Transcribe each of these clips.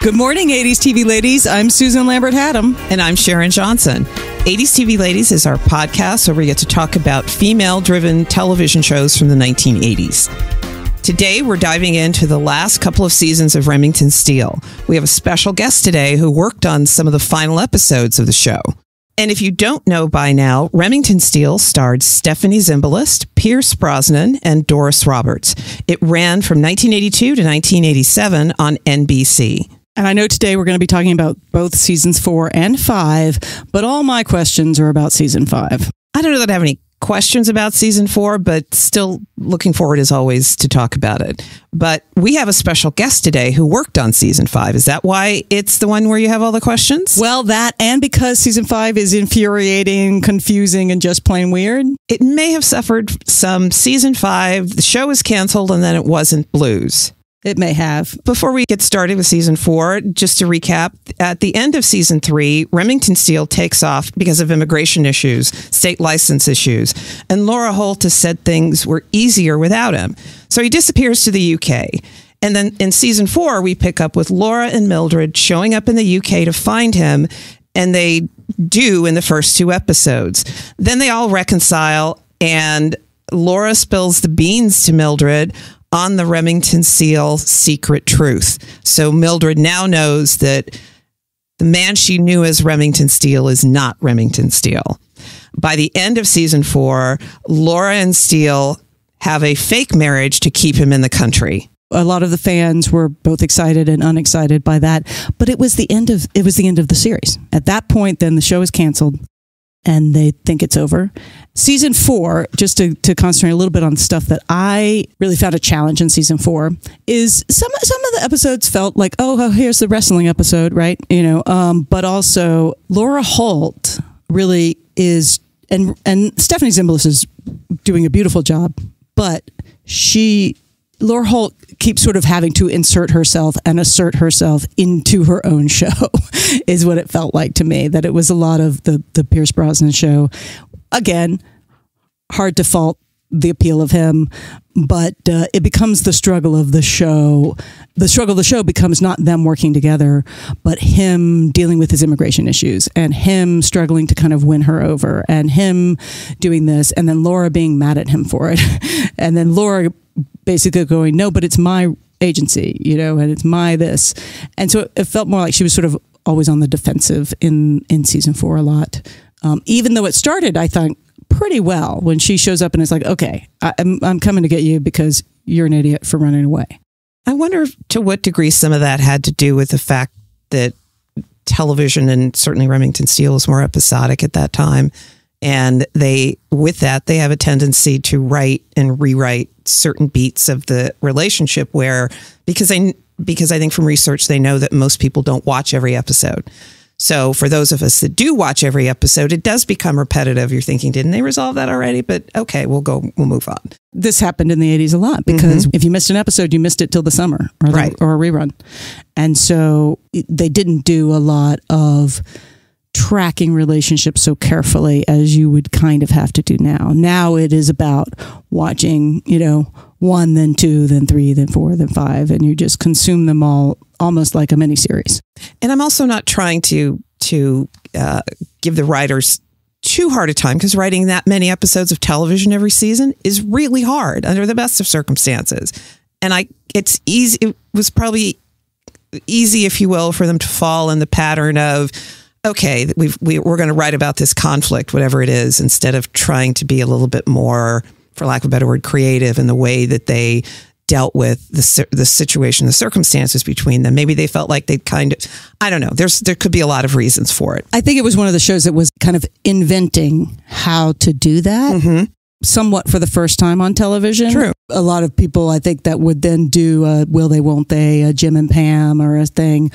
Good morning, 80s TV ladies. I'm Susan Lambert Hatem. And I'm Sharon Johnson. 80s TV Ladies is our podcast where we get to talk about female driven television shows from the 1980s. Today, we're diving into the last couple of seasons of Remington Steele. We have a special guest today who worked on some of the final episodes of the show. And if you don't know by now, Remington Steele starred Stephanie Zimbalist, Pierce Brosnan, and Doris Roberts. It ran from 1982 to 1987 on NBC. And I know today we're going to be talking about both seasons four and five, but all my questions are about season five. I don't know that I have any questions about season four, but still looking forward as always to talk about it. But we have a special guest today who worked on season five. Is that why it's the one where you have all the questions? Well, that and because season five is infuriating, confusing, and just plain weird. It may have suffered some season five. The show was canceled and then it wasn't blues. It may have. Before we get started with season four, just to recap, at the end of season three, Remington Steele takes off because of immigration issues, state license issues, and Laura Holt has said things were easier without him. So he disappears to the UK. And then in season four, we pick up with Laura and Mildred showing up in the UK to find him, and they do in the first two episodes. Then they all reconcile, and Laura spills the beans to Mildred on the Remington Steele secret truth. So Mildred now knows that the man she knew as Remington Steele is not Remington Steele. By the end of season four, Laura and Steele have a fake marriage to keep him in the country. A lot of the fans were both excited and unexcited by that, but it was the end of it was the end of the series. At that point, then the show is canceled, and they think it's over. Season four, just to, to concentrate a little bit on stuff that I really found a challenge in season four, is some some of the episodes felt like, oh, oh, here's the wrestling episode, right? You know, um, but also Laura Holt really is, and and Stephanie Zimbalist is doing a beautiful job, but she Laura Holt keeps sort of having to insert herself and assert herself into her own show, is what it felt like to me. That it was a lot of the the Pierce Brosnan show. Again, hard to fault the appeal of him, but uh, it becomes the struggle of the show. The struggle of the show becomes not them working together, but him dealing with his immigration issues and him struggling to kind of win her over and him doing this, and then Laura being mad at him for it. and then Laura basically going, no, but it's my agency, you know, and it's my this. And so it felt more like she was sort of always on the defensive in, in season four a lot. Um, even though it started, I thought, pretty well when she shows up and it's like, okay, I, I'm, I'm coming to get you because you're an idiot for running away. I wonder to what degree some of that had to do with the fact that television and certainly Remington Steele was more episodic at that time. And they, with that, they have a tendency to write and rewrite certain beats of the relationship where, because they, because I think from research, they know that most people don't watch every episode. So for those of us that do watch every episode, it does become repetitive. You're thinking, didn't they resolve that already? But okay, we'll go, we'll move on. This happened in the 80s a lot because mm-hmm. if you missed an episode, you missed it till the summer or, the- Right. or a rerun. And so they didn't do a lot of tracking relationships so carefully as you would kind of have to do now. Now it is about watching, you know, one, then two, then three, then four, then five, and you just consume them all almost like a miniseries. And I'm also not trying to to uh, give the writers too hard a time because writing that many episodes of television every season is really hard under the best of circumstances. And I, it's easy. It was probably easy, if you will, for them to fall in the pattern of, okay, we've, we, we're going to write about this conflict, whatever it is, instead of trying to be a little bit more, for lack of a better word, creative in the way that they dealt with the the situation, the circumstances between them. Maybe they felt like they kind of, I don't know. There's there could be a lot of reasons for it. I think it was one of the shows that was kind of inventing how to do that. Mm-hmm. Somewhat for the first time on television. True. A lot of people, I think, that would then do a Will They, Won't They, a Jim and Pam or a thing,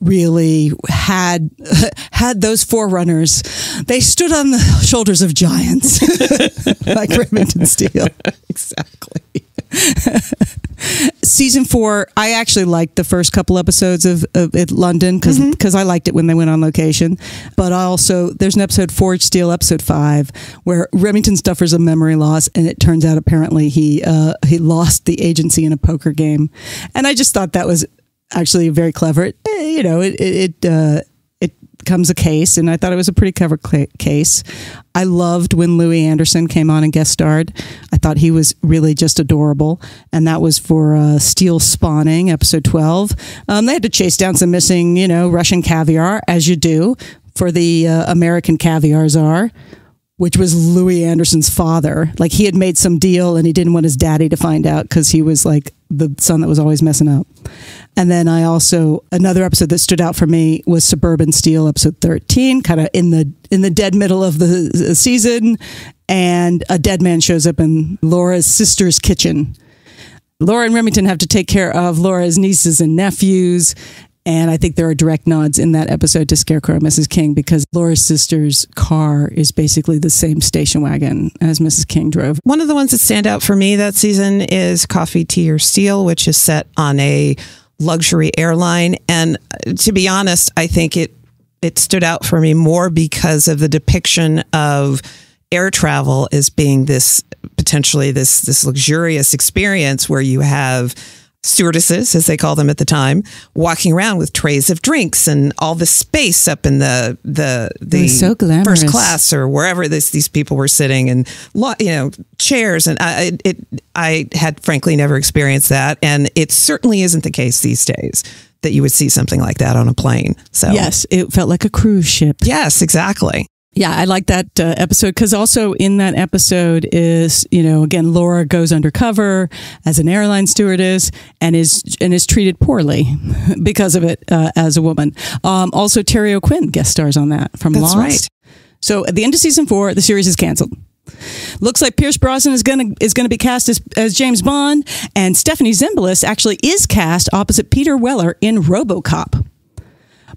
really had had those forerunners. They stood on the shoulders of giants, like Remington Steele. Exactly. season four, I actually liked the first couple episodes of, of it, London because because I liked it when they went on location. But I also, there's an episode, Forged Steele, episode five, where Remington suffers a memory loss, and it turns out apparently he uh, he lost the agency in a poker game, and I just thought that was actually very clever. It, you know, it it. uh, it becomes a case, and I thought it was a pretty clever case. I loved when Louie Anderson came on and guest starred. I thought he was really just adorable, and that was for uh, Steele Spawning, episode twelve. Um, they had to chase down some missing, you know, Russian caviar, as you do for the uh, American caviar czar. Which was Louie Anderson's father. Like he had made some deal and he didn't want his daddy to find out because he was like the son that was always messing up. And then I also another episode that stood out for me was Suburban Steele, episode thirteen, kind of in the in the dead middle of the the season, and a dead man shows up in Laura's sister's kitchen. Laura and Remington have to take care of Laura's nieces and nephews. And I think there are direct nods in that episode to Scarecrow and Mrs. King because Laura's sister's car is basically the same station wagon as Mrs. King drove. One of the ones that stand out for me that season is Coffee, Tea, or Steele, which is set on a luxury airline. And to be honest, I think it it stood out for me more because of the depiction of air travel as being this potentially this this luxurious experience where you have stewardesses as they call them at the time walking around with trays of drinks and all the space up in the the the so first class or wherever this these people were sitting and you know chairs. And I it I had frankly never experienced that. And it certainly isn't the case these days that you would see something like that on a plane. So Yes, it felt like a cruise ship. yes exactly Yeah, I like that uh, episode because also in that episode is you know again Laura goes undercover as an airline stewardess and is and is treated poorly because of it uh, as a woman. Um, also, Terry O'Quinn guest stars on that from That's Lost. right. So at the end of season four, the series is canceled. Looks like Pierce Brosnan is gonna is gonna be cast as, as James Bond, and Stephanie Zimbalist actually is cast opposite Peter Weller in RoboCop.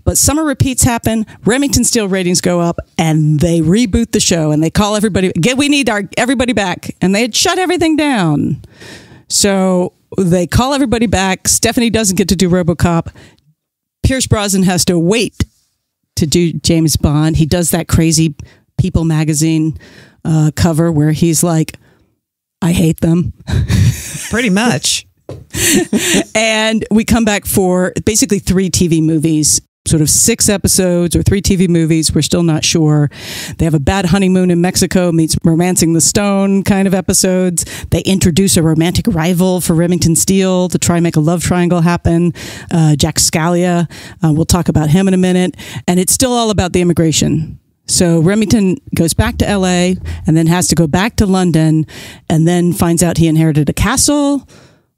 But summer repeats happen. Remington Steele ratings go up, and they reboot the show, and they call everybody. Get we need our everybody back, and they had shut everything down. So they call everybody back. Stephanie doesn't get to do RoboCop. Pierce Brosnan has to wait to do James Bond. He does that crazy People magazine uh, cover where he's like, "I hate them." pretty much and we come back for basically three TV movies, sort of six episodes or three TV movies. We're still not sure. They have a bad honeymoon in Mexico meets romancing the stone kind of episodes. They introduce a romantic rival for Remington Steele to try and make a love triangle happen. Uh, Jack Scalia. Uh, we'll talk about him in a minute. And it's still all about the immigration. So Remington goes back to LA and then has to go back to London and then finds out he inherited a castle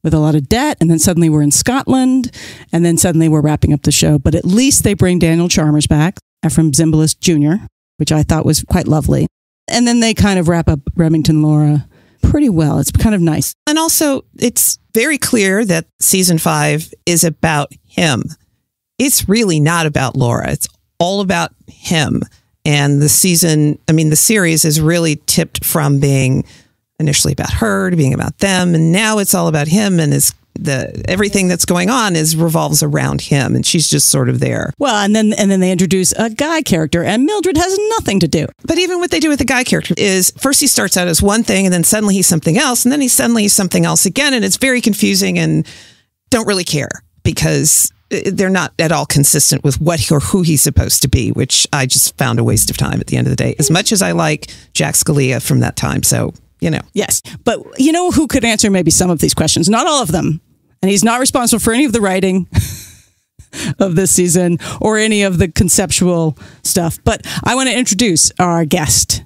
with a lot of debt and then suddenly we're in Scotland and then suddenly we're wrapping up the show. But at least they bring Daniel Chalmers back, Efrem Zimbalist Jr., which I thought was quite lovely. And then they kind of wrap up Remington Laura pretty well. It's kind of nice. And also, it's very clear that season five is about him. It's really not about Laura. It's all about him. And the season, I mean, the series is really tipped from being initially about her to being about them, and now it's all about him and his the everything that's going on is revolves around him, and she's just sort of there. Well, and then and then they introduce a guy character and Mildred has nothing to do. But even what they do with the guy character is first he starts out as one thing, and then suddenly he's something else, and then he's suddenly something else again, and it's very confusing and don't really care because uh, they're not at all consistent with what he or who he's supposed to be, which I just found a waste of time at the end of the day. As much as I like Jack Scalia from that time, so you know, Yes. But you know who could answer maybe some of these questions? Not all of them. And he's not responsible for any of the writing of this season or any of the conceptual stuff. But I want to introduce our guest,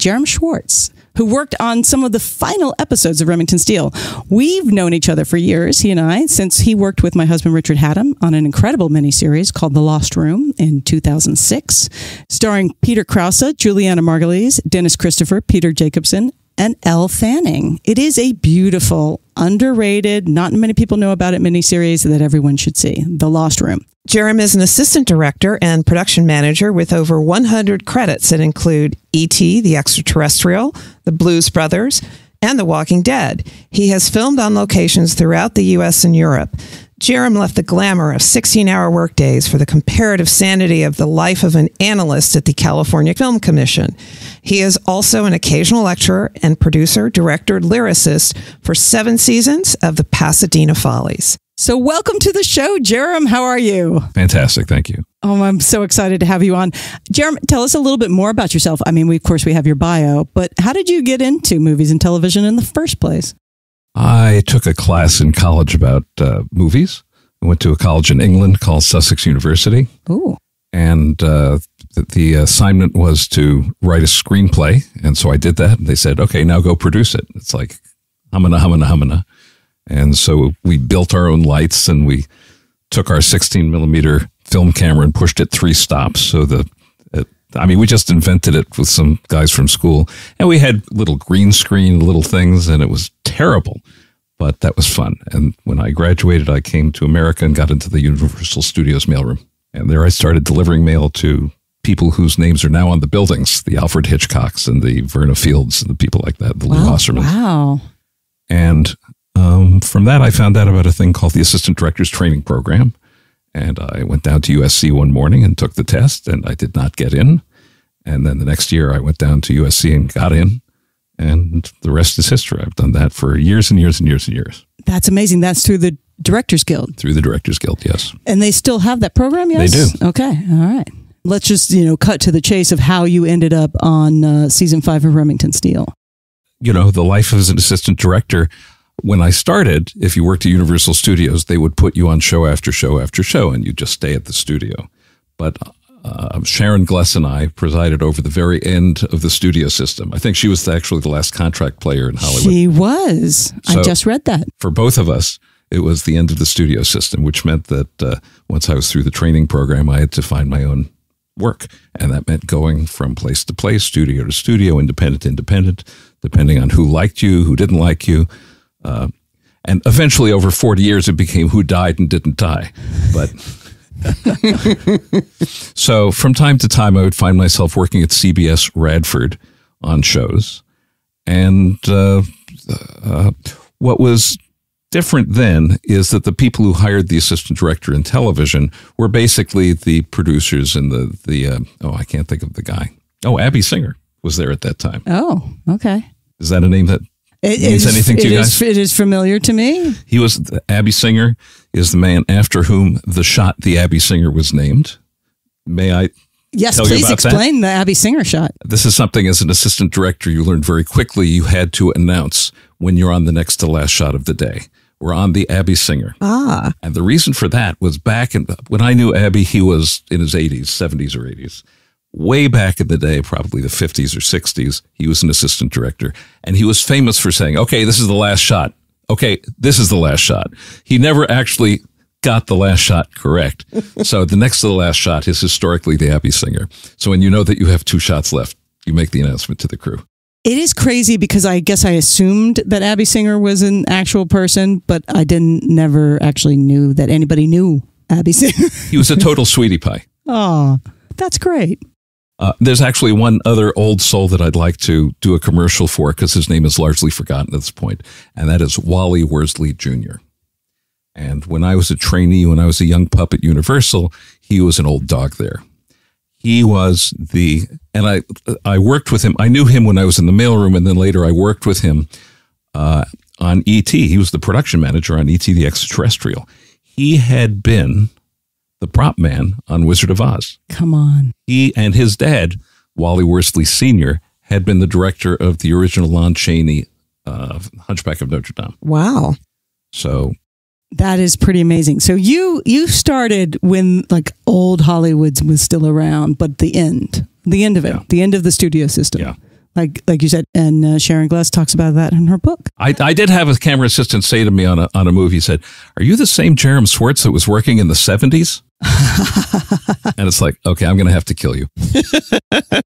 Jerram Swartz, who worked on some of the final episodes of Remington Steele. We've known each other for years, he and I, since he worked with my husband Richard Hatem on an incredible miniseries called The Lost Room in 2006, starring Peter Krause, Julianna Margulies, Dennis Christopher, Peter Jacobson, and Elle Fanning. It is a beautiful, underrated, not many people know about it miniseries that everyone should see. The Lost Room. Jerram is an assistant director and production manager with over 100 credits that include E.T., The Extraterrestrial, The Blues Brothers, and The Walking Dead. He has filmed on locations throughout the U.S. and Europe. Jerram left the glamour of 16 hour workdays for the comparative sanity of the life of an analyst at the California Film Commission. He is also an occasional lecturer and producer, director, lyricist for seven seasons of the Pasadena Follies. So, welcome to the show, Jerram. How are you? Fantastic. Thank you. Oh, I'm so excited to have you on. Jerram, tell us a little bit more about yourself. I mean, we, of course, we have your bio, but how did you get into movies and television in the first place? I took a class in college about uh, movies. I went to a college in England called Sussex University, Ooh. and uh, the, the assignment was to write a screenplay. And so I did that. And they said, okay, now go produce it. It's like humana, humana, humana. And so we built our own lights and we took our 16 millimeter film camera and pushed it three stops. So the, I mean, we just invented it with some guys from school and we had little green screen, little things, and it was terrible, but that was fun. And when I graduated, I came to America and got into the Universal Studios mailroom. And there I started delivering mail to people whose names are now on the buildings, the Alfred Hitchcocks and the Verna Fields and the people like that, the Lou Wassermans. Wow. And um, from that, I found out about a thing called the Assistant Director's Training Program. And I went down to USC one morning and took the test, and I did not get in. And then the next year, I went down to USC and got in. And the rest is history. I've done that for years and years and years and years That's amazing. That's through the Directors Guild. through the Directors Guild. Yes. And they still have that program, yes? They do. Okay. All right. Let's just, you know, cut to the chase of how you ended up on uh, season five of Remington Steele. you know, the life as an assistant director. When I started, if you worked at Universal Studios, they would put you on show after show after show, and you just stay at the studio. But uh, Sharon Gless and I presided over the very end of the studio system. I think she was actually the last contract player in Hollywood. She was. I just read that. For both of us, it was the end of the studio system, which meant that uh, once I was through the training program, I had to find my own work. And that meant going from place to place, studio to studio, independent to independent, depending on who liked you, who didn't like you. Uh, and eventually, over 40 years, it became who died and didn't die. But so from time to time, I would find myself working at CBS Radford on shows. And uh, uh, what was different then is that the people who hired the assistant director in television were basically the producers and the the uh, oh I can't think of the guy oh Abby Singer was there at that time Oh, okay. is that a name that It Means is- anything to you is- guys? it is familiar to me. he was Abby Singer is the man after whom the shot the Abby Singer was named may I Yes, please about that? explain the Abby Singer shot. this is something as an assistant director you learned very quickly you had to announce when you're on the next to last shot of the day we're on the Abby Singer Ah, And the reason for that was back in when I knew Abby, he was in his 80s, 70s or 80s. Way back in the day, probably the 50s or 60s, he was an assistant director. And he was famous for saying, okay, this is the last shot. Okay, this is the last shot. He never actually got the last shot correct. so the next to the last shot is historically the Abby Singer. So when you know that you have two shots left, you make the announcement to the crew. It is crazy because I guess I assumed that Abby Singer was an actual person, but I didn't never actually knew that anybody knew Abby Singer. He was a total sweetie pie. oh, that's great. Uh, there's actually one other old soul that I'd like to do a commercial for because his name is largely forgotten at this point, and that is Wally Worsley Jr. And when I was a trainee, when I was a young pup at Universal, he was an old dog there. He was the, and I, I worked with him. I knew him when I was in the mailroom, and then later I worked with him uh, on ET. He was the production manager on ET the Extraterrestrial. He had been the prop man on Wizard of Oz Come on. he and his dad, Wally Worsley Sr., had been the director of the original Lon Chaney uh, Hunchback of Notre Dame. wow. So That is pretty amazing. So you you started when like old Hollywood was still around, but the end, the end of it, Yeah. the end of the studio system. Yeah. Like like you said, and uh, Sharon Gless talks about that in her book. I, I did have a camera assistant say to me on a, on a movie, he said, Are you the same Jerram Swartz that was working in the 70s? and it's like, okay, I'm going to have to kill you.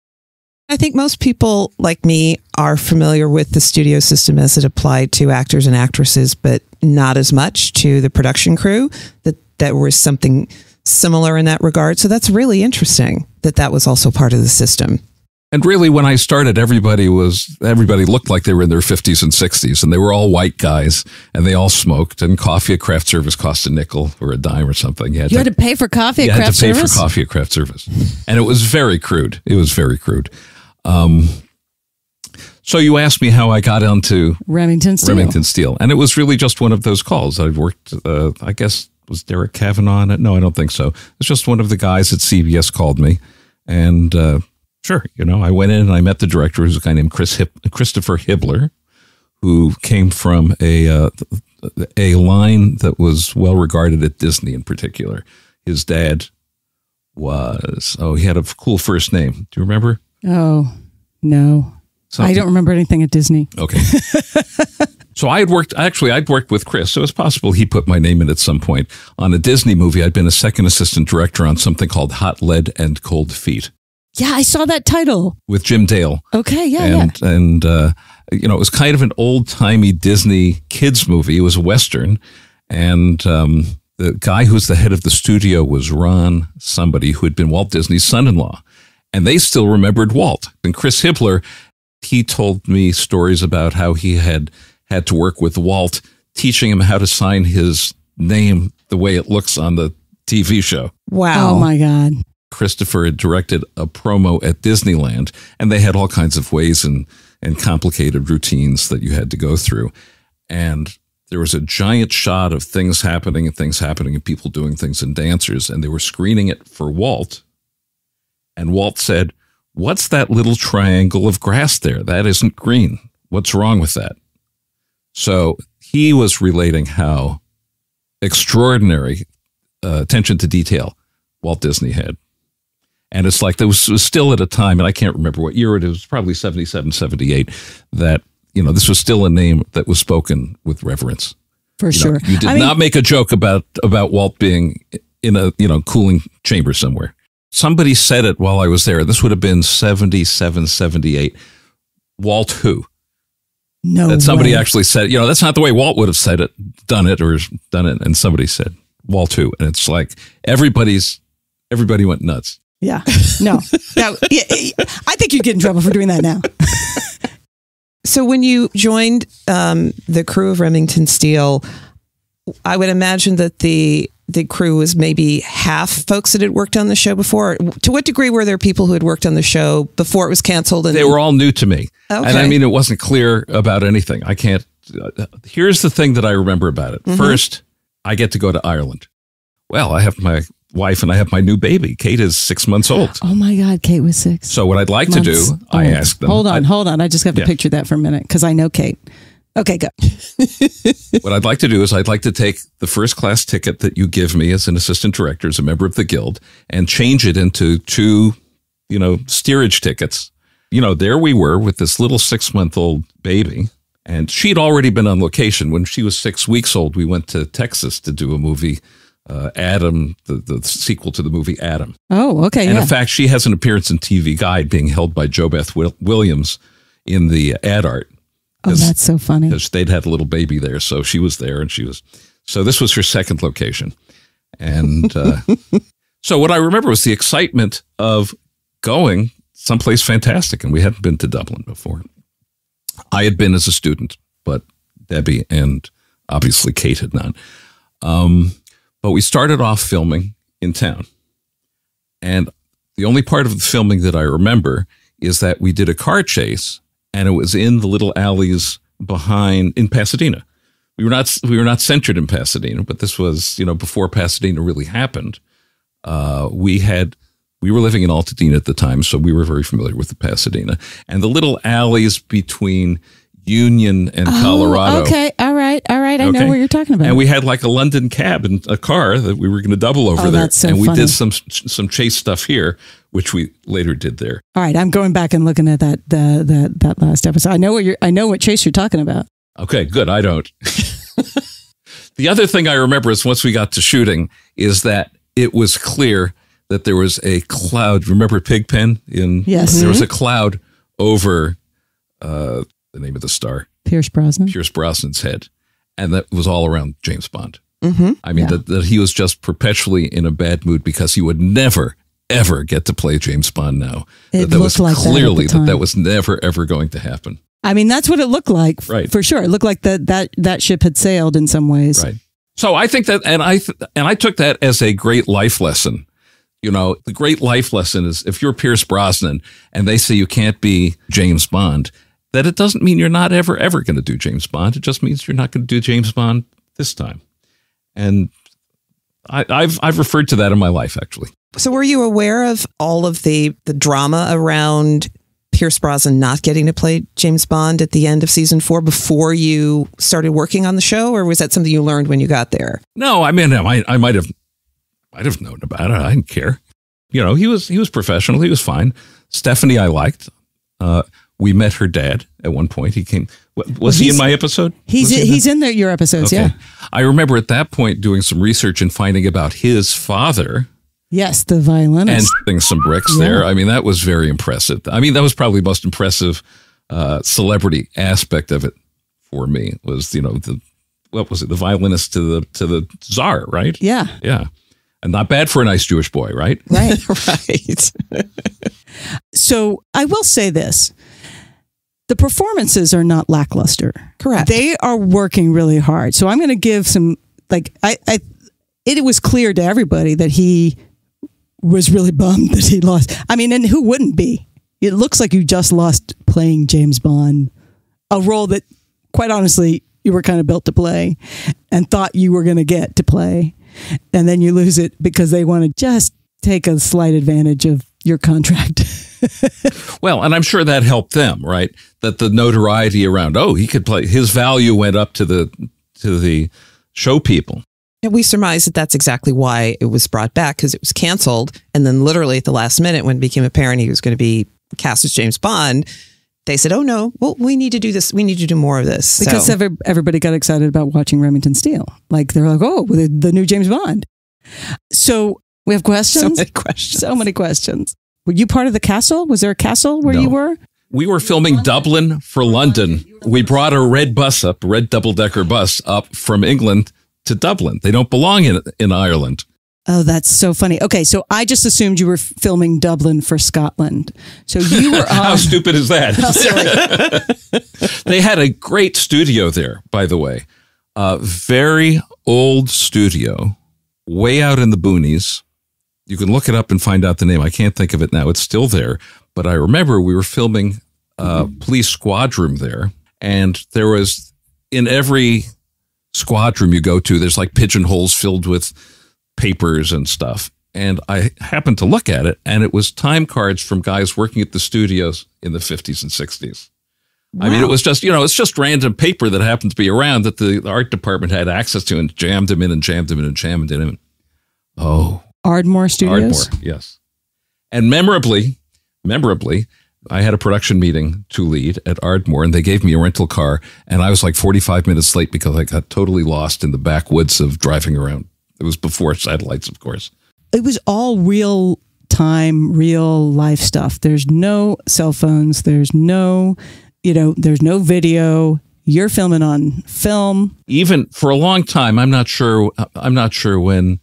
I think most people like me are familiar with the studio system as it applied to actors and actresses, but not as much to the production crew. That that was something similar in that regard. So that's really interesting that that was also part of the system. And really, when I started, everybody was everybody looked like they were in their fifties and sixties, and they were all white guys, and they all smoked. And coffee at craft service cost a nickel or a dime or something. You had You had to pay for coffee you at had craft to pay service. for coffee at craft service, and it was very crude. It was very crude. Um, so you asked me how I got onto Remington Steele. Remington Steele, and it was really just one of those calls. I've worked. Uh, I guess was Derek Kavanaugh on it? No, I don't think so. It's just one of the guys at CBS called me, and uh, sure, you know, I went in and I met the director, who's a guy named Chris Hip, Christopher Hibler, who came from a uh, a line that was well regarded at Disney in particular. His dad was oh, he had a cool first name. Do you remember? Oh no, I don't remember anything at Disney. Okay. so I had worked, actually, I'd worked with Chris. So it's possible he put my name in at some point. On a Disney movie, I'd been a second assistant director on something called Hot Lead and Cold Feet Yeah, I saw that title. with Jim Dale. Okay, yeah, and, and, uh, you know, it was kind of an old timey Disney kids movie. It was a Western. And, um, the guy who's the head of the studio was Ron, somebody who had been Walt Disney's son in law. And they still remembered Walt. And Chris Hibler, he told me stories about how he had had to work with Walt, teaching him how to sign his name the way it looks on the TV show. Wow. Oh my God. Christopher had directed a promo at Disneyland, and they had all kinds of ways and, and complicated routines that you had to go through. And there was a giant shot of things happening and things happening and people doing things and dancers, and they were screening it for Walt. And Walt said, What's that little triangle of grass there? That isn't green. What's wrong with that? So he was relating how extraordinary uh, attention to detail Walt Disney had. And it's like there was, was still at a time, and I can't remember what year it was, probably 77, 78, that, you know, this was still a name that was spoken with reverence. For You, know, sure. you did I mean, not make a joke about, about Walt being in a, you know, cooling chamber somewhere. Somebody said it while I was there. This would have been 77, 78. Walt who? no that somebody way. actually said, you know, that's not the way Walt would have said it, done it, or done it. And somebody said Walt who, and it's like everybody's everybody went nuts. Yeah. No. That, yeah, I think you'd get in trouble for doing that now. So when you joined um, the crew of Remington Steele, I would imagine that the the crew was maybe half folks that had worked on the show before. To what degree were there people who had worked on the show before it was canceled? And They were all new to me, and I mean, it wasn't clear about anything. I can't. Uh, here's the thing that I remember about it. First, I get to go to Ireland. Well, I have my wife and I have my new baby. Kate is six months old. Oh my God, Kate was six. So what I'd like to do, months I old. asked them. Hold on, I- hold on. I just have to Yeah. picture that for a minute because I know Kate. Okay, go. what I'd like to do is I'd like to take the first class ticket that you give me as an assistant director, as a member of the guild, and change it into two, you know, steerage tickets. You know, there we were with this little six month old baby. And she'd already been on location. When she was six weeks old, we went to Texas to do a movie, uh, Adam, the, the sequel to the movie Adam. Oh, okay, And yeah. in fact, she has an appearance in TV Guide being held by JoBeth Wil- Williams in the ad art oh, that's so funny. because they'd had a little baby there. So she was there and she was, so this was her second location. And uh, so what I remember was the excitement of going someplace fantastic. And we hadn't been to Dublin before. I had been as a student, but Debbie and obviously Kate had not. Um, but we started off filming in town. And the only part of the filming that I remember is that we did a car chase and it was in the little alleys behind in Pasadena. We were not we were not centered in Pasadena, but this was, you know, before Pasadena really happened. Uh, we had we were living in Altadena at the time, so we were very familiar with the Pasadena and the little alleys between Union and Colorado. Oh, okay, all right, all right. I know what you're talking about. And we had like a London cab and a car that we were going to double over Oh, there. that's so and we funny. did some some chase stuff here, which we later did there. all right, I'm going back and looking at that the, the that last episode. I know what you're. I know what chase you're talking about. Okay, good. I don't. the other thing I remember is once we got to shooting is that it was clear that there was a cloud. Remember Pigpen in Yes. There was a cloud over uh, the name of the star, Pierce Brosnan. Pierce Brosnan's head, and that was all around James Bond. Mhm. I mean Yeah. that, that he was just perpetually in a bad mood because he would never ever get to play James Bond now. It that was looked like that at the clearly that, time. that was never ever going to happen. I mean, that's what it looked like, Right. for sure. It looked like that that that ship had sailed in some ways. Right. So I think that, and I th- and I took that as a great life lesson. You know, the great life lesson is if you're Pierce Brosnan and they say you can't be James Bond, that it doesn't mean you're not ever ever going to do James Bond. It just means you're not going to do James Bond this time. And I, I've I've referred to that in my life actually. So were you aware of all of the the drama around Pierce Brosnan not getting to play James Bond at the end of season four before you started working on the show, or was that something you learned when you got there? No, I mean I might I might have might have known about it. I didn't care. You know, he was he was professional. He was fine. Stephanie, I liked. Uh, we met her dad at one point. He came. wa- Was he in my episode? He's he in he's in the, your episodes, Okay. yeah. I remember at that point doing some research and finding about his father Yes, the violinist. and some bricks Yeah. there. I mean, that was very impressive. I mean, that was probably the most impressive uh, celebrity aspect of it for me was, you know, the what was it, the violinist to the to the czar, right? yeah, Yeah. And not bad for a nice Jewish boy, right? right. right. so I will say this: the performances are not lackluster. Correct. They are working really hard. So I'm going to give some like I, I it was clear to everybody that he was really bummed that he lost. I mean, and who wouldn't be? It looks like you just lost playing James Bond, a role that quite honestly you were kind of built to play and thought you were going to get to play. And then you lose it because they want to just take a slight advantage of your contract. Well, and I'm sure that helped them, right? That the notoriety around, oh, he could play his value went up to the to the show people. And we surmise that that's exactly why it was brought back because it was canceled. And then, literally at the last minute, when it became apparent he was going to be cast as James Bond, they said, "Oh no, well, we need to do this. We need to do more of this." because so, every, everybody got excited about watching Remington Steele. Like they're like, oh, the, the new James Bond. So we have questions. so many questions. So many questions. Were you part of the castle? Was there a castle where you were? We were filming Dublin for London. We brought a red bus up, red double decker bus up from England to Dublin. They don't belong in in Ireland. Oh, that's so funny. Okay, so I just assumed you were filming Dublin for Scotland. So you were How stupid is that? they had a great studio there, by the way. A very old studio, way out in the boonies. You can look it up and find out the name. I can't think of it now. It's still there. But I remember we were filming a police squad room there. And there was, in every squad room you go to, there's like pigeonholes filled with papers and stuff. And I happened to look at it, and it was time cards from guys working at the studios in the 50s and 60s. I mean, it was just, you know, it's just random paper that happened to be around that the art department had access to and jammed them in and jammed them in and jammed them in. Oh, Ardmore Studios. Ardmore, yes. And memorably, memorably, I had a production meeting to lead at Ardmore, and they gave me a rental car, and I was like 45 minutes late because I got totally lost in the backwoods of driving around. It was before satellites, of course. It was all real time, real life stuff. There's no cell phones. There's no, you know, there's no video. You're filming on film. even for a long time i'm not sure i'm not sure when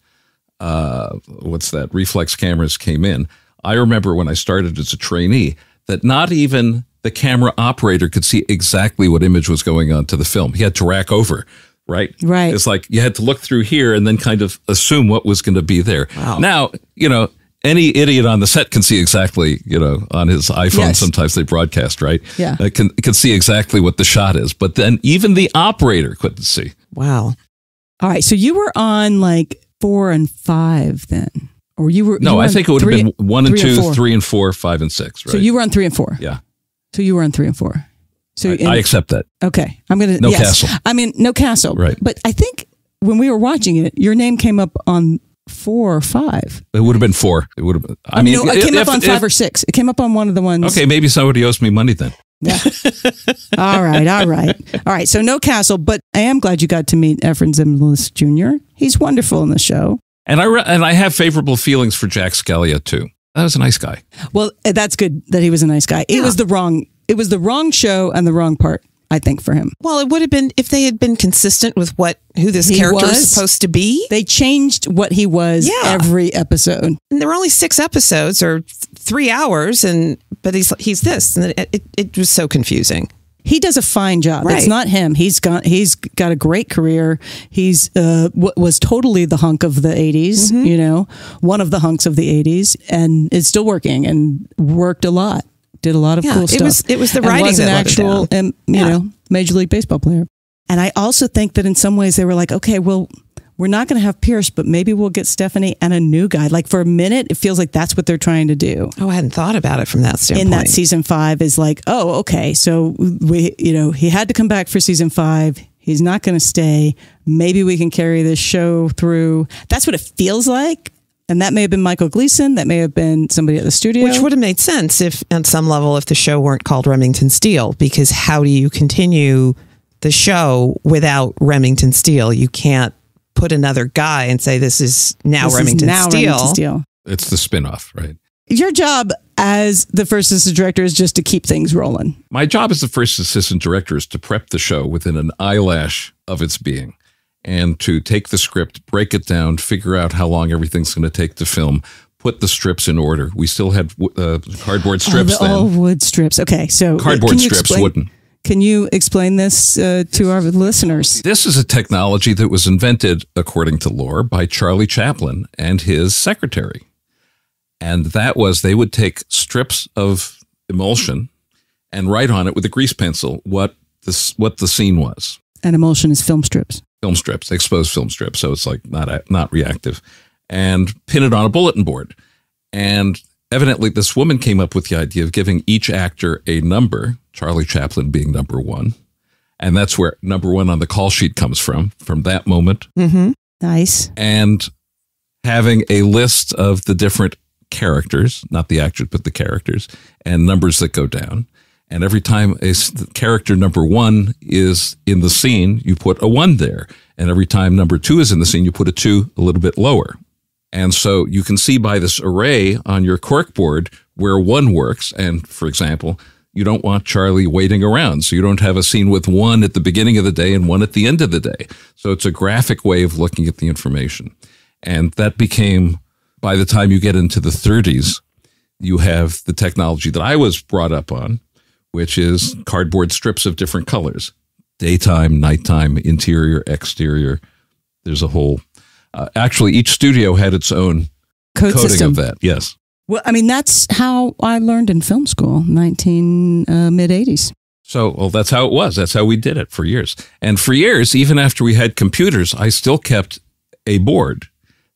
uh what's that reflex cameras came in i remember when i started as a trainee that not even the camera operator could see exactly what image was going on to the film he had to rack over right Right. it's like you had to look through here and then kind of assume what was going to be there now you know any idiot on the set can see exactly, you know, on his iPhone. Yes. Sometimes they broadcast, right? Yeah. Uh, can can see exactly what the shot is, but then even the operator couldn't see. Wow. All right. So you were on like four and five then, or you were? you No, were I think it would have been one and three two, four. three and four, five and six, right? So you were on three and four. yeah, So you were on three and four. So I, I accept that. okay, I'm gonna No yes. castle. I mean, no castle. Right. But I think when we were watching it, your name came up on four or five. It would have been four. It would have. Been, I mean, no, it came if- up on if- five or six. It came up on one of the ones. Okay, maybe somebody owes me money then. Yeah. all right. All right. All right. So no castle, but I am glad you got to meet Efrem Zimbalist Jr. He's wonderful in the show. And I re- and I have favorable feelings for Jack Scalia too. That was a nice guy. Well, uh, that's good that he was a nice guy. It was the wrong. It was the wrong show and the wrong part. I think, for him. Well, it would have been if they had been consistent with what who this He character was. is supposed to be. They changed what he was Yeah. every episode. And there were only six episodes or three hours, and but he's he's this, and it, it, it was so confusing. He does a fine job. It's not him. He's got he's got a great career. He's uh, was totally the hunk of the 80s, Mm-hmm. you know, one of the hunks of the 80s, and is still working and worked a lot. Did a lot of Yeah, cool it stuff. was- it was the And writing was an that actual, down. um, you Yeah. know, major league baseball player. And I also think that in some ways they were like, okay, well, we're not going to have Pierce, but maybe we'll get Stephanie and a new guy. Like for a minute, it feels like that's what they're trying to do Oh, I hadn't thought about it from that standpoint. in that season five is like, oh, okay. So we, you know, he had to come back for season five. He's not going to stay. Maybe we can carry this show through. That's what it feels like. And that may have been Michael Gleason. That may have been somebody at the studio. Which would have made sense if, on some level, if the show weren't called Remington Steele, because how do you continue the show without Remington Steele? You can't put another guy and say this is now This is Remington now Steel. Remington Steele. It's the spin-off, right? Your job as the first assistant director is just to keep things rolling. My job as the first assistant director is to prep the show within an eyelash of its being and to take the script, break it down, figure out how long everything's going to take to film, put the strips in order. We still had uh, cardboard strips oh, the, then. all wood strips. Okay, so Cardboard can you strips, explain- wooden. Can you explain this uh, to our listeners? This is a technology that was invented, according to lore, by Charlie Chaplin and his secretary. And that was they would take strips of emulsion and write on it with a grease pencil what this what the scene was. And emulsion is film strips. Film strips, exposed film strips, so it's like not not reactive, and pin it on a bulletin board. And evidently, this woman came up with the idea of giving each actor a number, Charlie Chaplin being number one. And that's where number one on the call sheet comes from, from that moment. Mm-hmm. Nice. And having a list of the different characters, not the actors, but the characters, and numbers that go down. And every time a character number one is in the scene, you put a one there. And every time number two is in the scene, you put a two a little bit lower. And so you can see by this array on your cork board where one works. And for example, you don't want Charlie waiting around. So you don't have a scene with one at the beginning of the day and one at the end of the day. So it's a graphic way of looking at the information. And that became, by the time you get into the 30s, you have the technology that I was brought up on, which is cardboard strips of different colors daytime, nighttime, interior, exterior. There's a whole, uh, actually, each studio had its own Code coding system. of that. Yes. Well, I mean, that's how I learned in film school, 19 uh, mid 80s. So, well, that's how it was. That's how we did it for years. And for years, even after we had computers, I still kept a board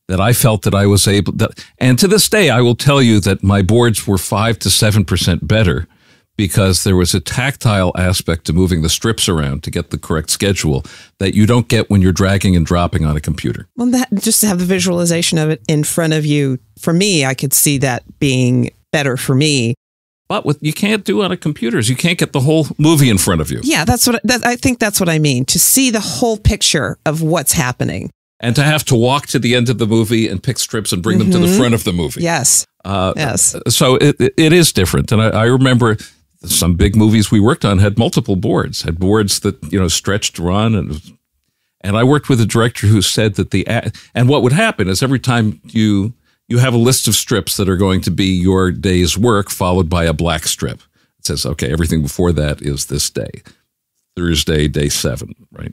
that I felt that I was able that, and to this day, I will tell you that my boards were five to 7% better because there was a tactile aspect to moving the strips around to get the correct schedule that you don't get when you're dragging and dropping on a computer. Well, that just to have the visualization of it in front of you. For me, I could see that being better for me. But what you can't do on a computer is you can't get the whole movie in front of you. Yeah, that's what that, I think. That's what I mean. To see the whole picture of what's happening. And to have to walk to the end of the movie and pick strips and bring them to the front of the movie. Yes. Uh, Yes. so it, it- it is different. And I, I remember some big movies we worked on had multiple boards, had boards that, you know, stretched run. And, and I worked with a director who said that the, and what would happen is every time you, you have a list of strips that are going to be your day's work followed by a black strip. It says, okay, everything before that is this day, Thursday, day seven, right?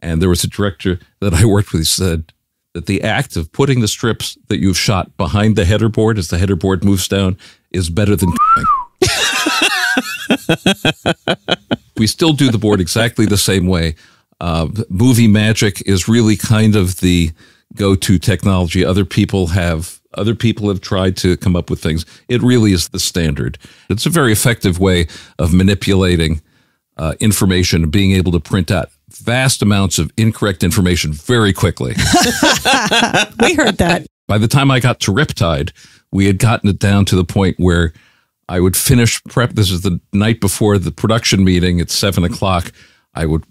And there was a director that I worked with who said that the act of putting the strips that you've shot behind the header board as the header board moves down is better than we still do the board exactly the same way. Uh, movie magic is really kind of the go-to technology. Other people have other people have tried to come up with things. It really is the standard. It's a very effective way of manipulating uh, information and being able to print out vast amounts of incorrect information very quickly. We heard that. By the time I got to Riptide, we had gotten it down to the point where I would finish prep. This is the night before the production meeting at seven o'clock. I would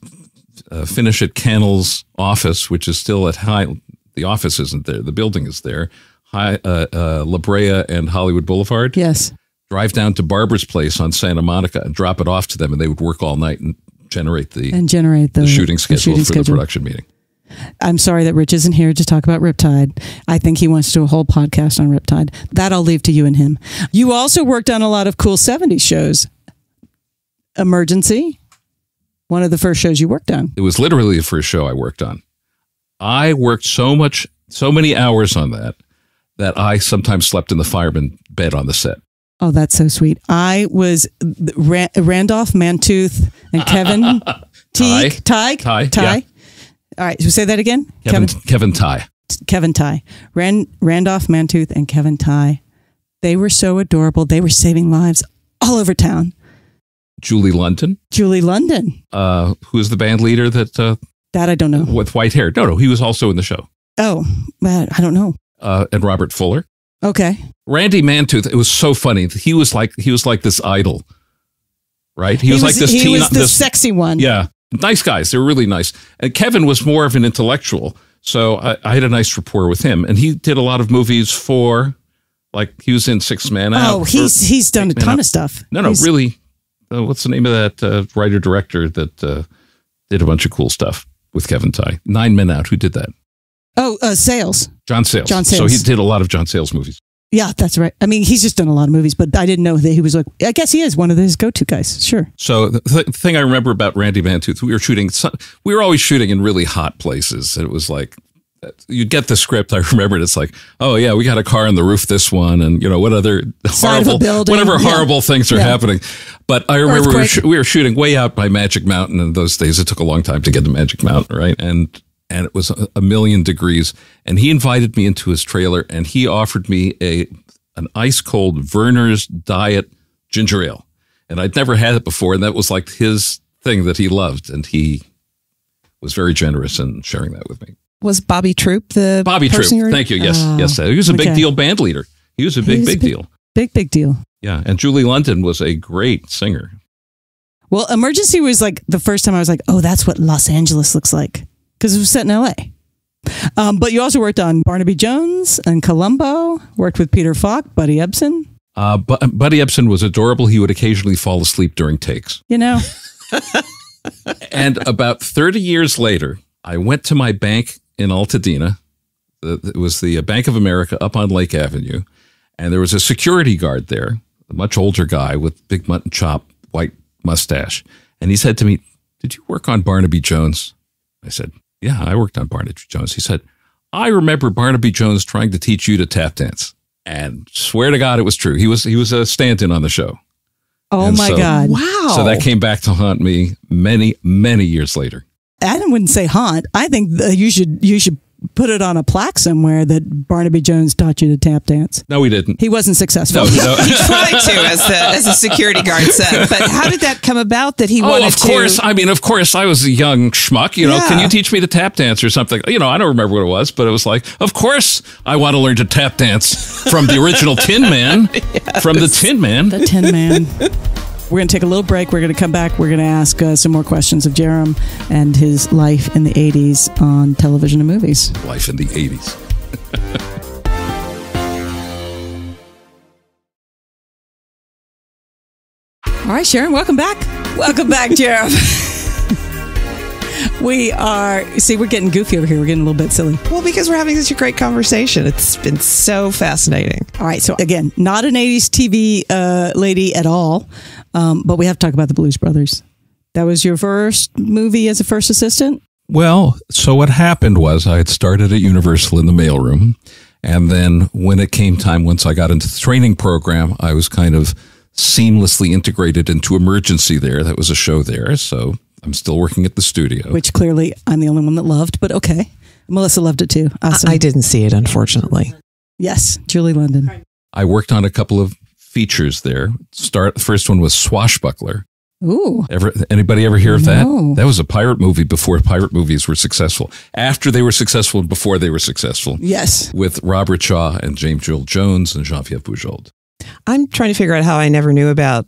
uh, finish at Cannell's office, which is still at High. The office isn't there. The building is there. High uh, uh, La Brea and Hollywood Boulevard. yes. Drive down to Barbara's place on Santa Monica and drop it off to them, and they would work all night and generate the, and generate the, the shooting schedule shooting for the production meeting. I'm sorry that Rich isn't here to talk about Riptide. I think he wants to do a whole podcast on Riptide. That I'll leave to you and him. You also worked on a lot of cool 70s shows. Emergency, one of the first shows you worked on. It was literally the first show I worked on. I worked so much, so many hours on that that I sometimes slept in the fireman bed on the set. Oh, that's so sweet. I was Ra- Randolph Mantooth and Kevin Teague. Ty. Ty, Ty. yeah. All right. So say that again. Kevin, Kevin Tighe. Kevin Tighe, Ran, Randolph Mantooth, and Kevin Tighe. They were so adorable. They were saving lives all over town. Julie London, Julie London. uh, who's the band leader that uh, That I don't know. with white hair. No, no, he was also in the show. Oh, I don't know. Uh, and Robert Fuller, Okay. Randy Mantooth. It was so funny. He was like he was like this idol, right? He, was, like this He teen. was the this, sexy one. yeah, nice guys. They were really nice. And Kevin was more of an intellectual, so I, I had a nice rapport with him. And he did a lot of movies for, like he was in Six Man Out. Oh, he's he's done a ton Up. of stuff. no, no, He's- really. Uh, what's the name of that uh, writer director that uh, did a bunch of cool stuff with Kevin Tighe? Nine Men Out. Who did that? Oh, uh, Sayles. John Sayles. John Sayles. So he did a lot of John Sayles movies. Yeah, that's right. I mean, he's just done a lot of movies, but I didn't know that he was like. I guess he is one of his go-to guys. Sure. So the th- thing I remember about Randy Mantooth, we were shooting. We were always shooting in really hot places, and it was like you'd get the script. I remembered it's like, oh yeah, we got a car on the roof. This one, and you know what other Side horrible, building. whatever Yeah. horrible things are Yeah. happening. But I remember we were, sh- we were shooting way out by Magic Mountain. In those days, it took a long time to get to Magic Mountain, right? And and it was a, million degrees. And he invited me into his trailer, and he offered me a an ice cold Vernors Diet ginger ale, and I'd never had it before, and that was like his thing that he loved, and he was very generous in sharing that with me. Was Bobby Troup the Bobby Troup, you thank you. Yes, Oh, yes, he was a big okay. deal band leader. He was a big, was a big big- deal. Big big deal. Yeah, and Julie London was a great singer. Well, Emergency was like the first time I was like, oh, that's what Los Angeles looks like because it was set in L.A. Um, but you also worked on Barnaby Jones and Columbo. Worked with Peter Falk, Buddy Ebsen. Uh, but Buddy Ebsen was adorable. He would occasionally fall asleep during takes. You know, and about 30 years later, I went to my bank in Altadena. It was the Bank of America up on Lake Avenue. And there was a security guard there, a much older guy with big mutton chop, white mustache. And he said to me, Did you work on Barnaby Jones? I said, Yeah, I worked on Barnaby Jones. He said, I remember Barnaby Jones trying to teach you to tap dance. And swear to God, it was true. He was he was a stand-in on the show. oh And my so- God, Wow. So that came back to haunt me many, many years later. I wouldn't say haunt. I think you should you should put it on a plaque somewhere that Barnaby Jones taught you to tap dance. No, we didn't. He wasn't successful. No, no. He tried to, as the as a security guard said. But how did that come about? That he Oh, wanted of to? course. I mean, of course, I was a young schmuck. You know, Yeah. can you teach me to tap dance or something? You know, I don't remember what it was, but it was like, of course, I want to learn to tap dance from the original Tin Man, from the Tin Man. the Tin Man. We're going to take a little break. We're going to come back. We're going to ask uh, some more questions of Jerram and his life in the 80s on television and movies. Life in the 80s. All right, Sharon, welcome back. Welcome back, Jerram. we are, see, we're getting goofy over here. We're getting a little bit silly. Well, because we're having such a great conversation. It's been so fascinating. All right, so again, not an 80s TV uh, lady at all, um, but we have to talk about the Blues Brothers. That was your first movie as a first assistant? Well, so what happened was I had started at Universal in the mailroom. And then when it came time, once I got into the training program, I was kind of seamlessly integrated into Emergency there. That was a show there. So I'm still working at the studio. Which clearly I'm the only one that loved, but okay. Melissa loved it too. Awesome. I didn't see it, unfortunately. Yes, Julie London. I worked on a couple of features there. Start the first one was Swashbuckler. Ooh. Ever anybody ever hear of No. that? That was a pirate movie before pirate movies were successful. After they were successful and before they were successful. Yes. With Robert Shaw and James Earl Jones and Jean-Pierre Bujold. I'm trying to figure out how I never knew about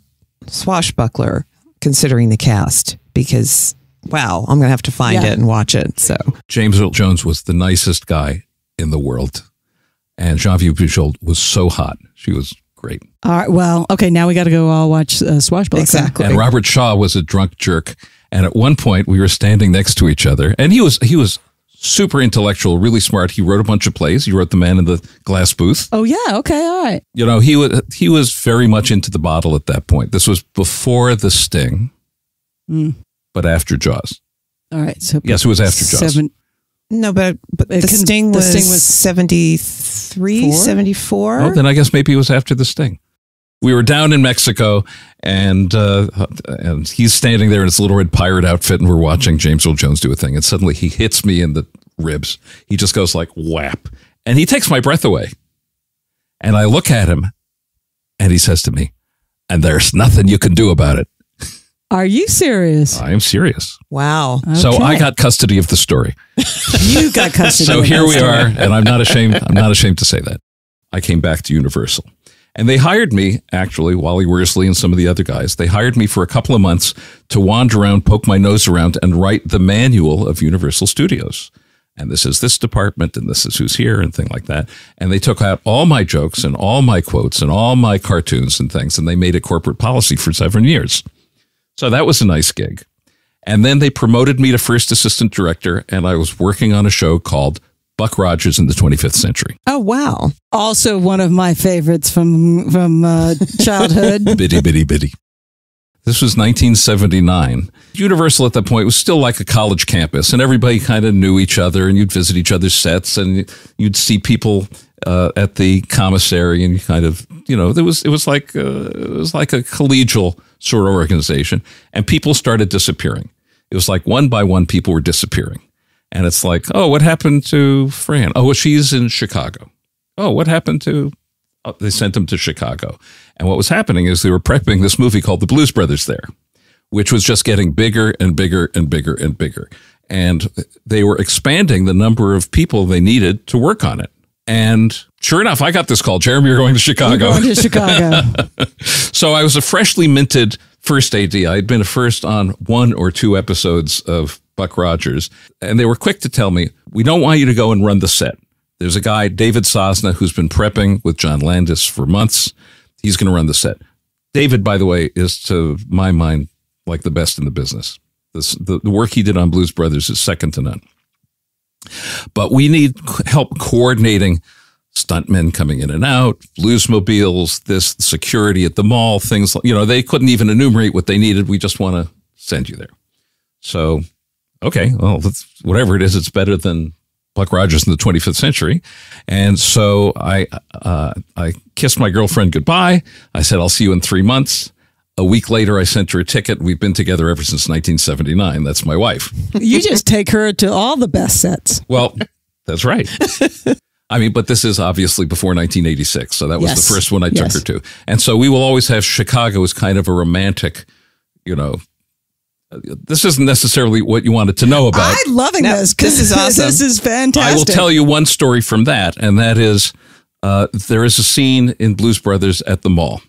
Swashbuckler, considering the cast, because wow, I'm going to have to find Yeah. it and watch it. So James Earl Jones was the nicest guy in the world. And Jean-Pierre Bujold was so hot. She was great. All right. Well, okay. Now we got to go all watch uh, Swashbuckler. exactly. And Robert Shaw was a drunk jerk. And at one point, we were standing next to each other, and he was he was super intellectual, really smart. He wrote a bunch of plays. He wrote The Man in the Glass Booth. Oh yeah. Okay. All right. You know, he was he was very much into the bottle at that point. This was before The Sting, but after Jaws. All right. So Yes, it was after Jaws. Seven. No, but but the can- Sting the was, Sting was 73, Four? 74. Oh, then I guess maybe it was after the sting. We were down in Mexico, and uh, and he's standing there in his little red pirate outfit, and we're watching James Earl Jones do a thing, and suddenly he hits me in the ribs. He just goes like whap, and he takes my breath away. And I look at him, and he says to me, "And there's nothing you can do about it." Are you serious? I am serious. wow. So I got custody of the story. You got custody. Of the story. So here we story. are, and I'm not ashamed. I'm not ashamed to say that. I came back to Universal, and they hired me actually. Wally Worsley and some of the other guys. They hired me for a couple of months to wander around, poke my nose around, and write the manual of Universal Studios. And this is this department, and this is who's here, and thing like that. And they took out all my jokes and all my quotes and all my cartoons and things, and they made it corporate policy for seven years. So that was a nice gig. And then they promoted me to first assistant director, and I was working on a show called Buck Rogers in the 25th Century. Oh, wow. Also, one of my favorites from from uh, childhood. Bitty, bitty, bitty. This was 1979. Universal at that point was still like a college campus, and everybody kind of knew each other, and you'd visit each other's sets, and you'd see people uh, at the commissary, and kind of, you know, there was it was like uh, it was like a collegial sort of organization, and people started disappearing. It was like one by one, people were disappearing, and it's like, oh, what happened to Fran? Oh, well, she's in Chicago. Oh, what happened to uh, they sent him to Chicago. And what was happening is they were prepping this movie called The Blues Brothers there, which was just getting bigger and bigger and bigger and bigger. And they were expanding the number of people they needed to work on it. And sure enough, I got this call, Jeremy, you're going to You're Chicago. going to Chicago. So I was a freshly minted first AD. I had been a first on one or two episodes of Buck Rogers, and they were quick to tell me, we don't want you to go and run the set. There's a guy, David Sosna, who's been prepping with John Landis for months. He's going to run the set. David, by the way, is to my mind like the best in the business. This, the, the work he did on Blues Brothers is second to none. But we need help coordinating stuntmen coming in and out, bluesmobiles, this security at the mall, things like, you know, they couldn't even enumerate what they needed. We just want to send you there. So, okay, well, whatever it is, it's better than Buck Rogers in the 25th century. And so I, uh, I kissed my girlfriend goodbye. I said, I'll see you in three months. A week later, I sent her a ticket. We've been together ever since 1979. That's my wife. you just take her to all the best sets. Well, that's right. I mean, but this is obviously before 1986. So that was Yes. the first one I took Yes. her to. And so we will always have Chicago as kind of a romantic, you know, this isn't necessarily what you wanted to know about. I'm loving No, this. this is awesome. this is fantastic. I will tell you one story from that, and that is uh, there is a scene in Blues Brothers at the mall.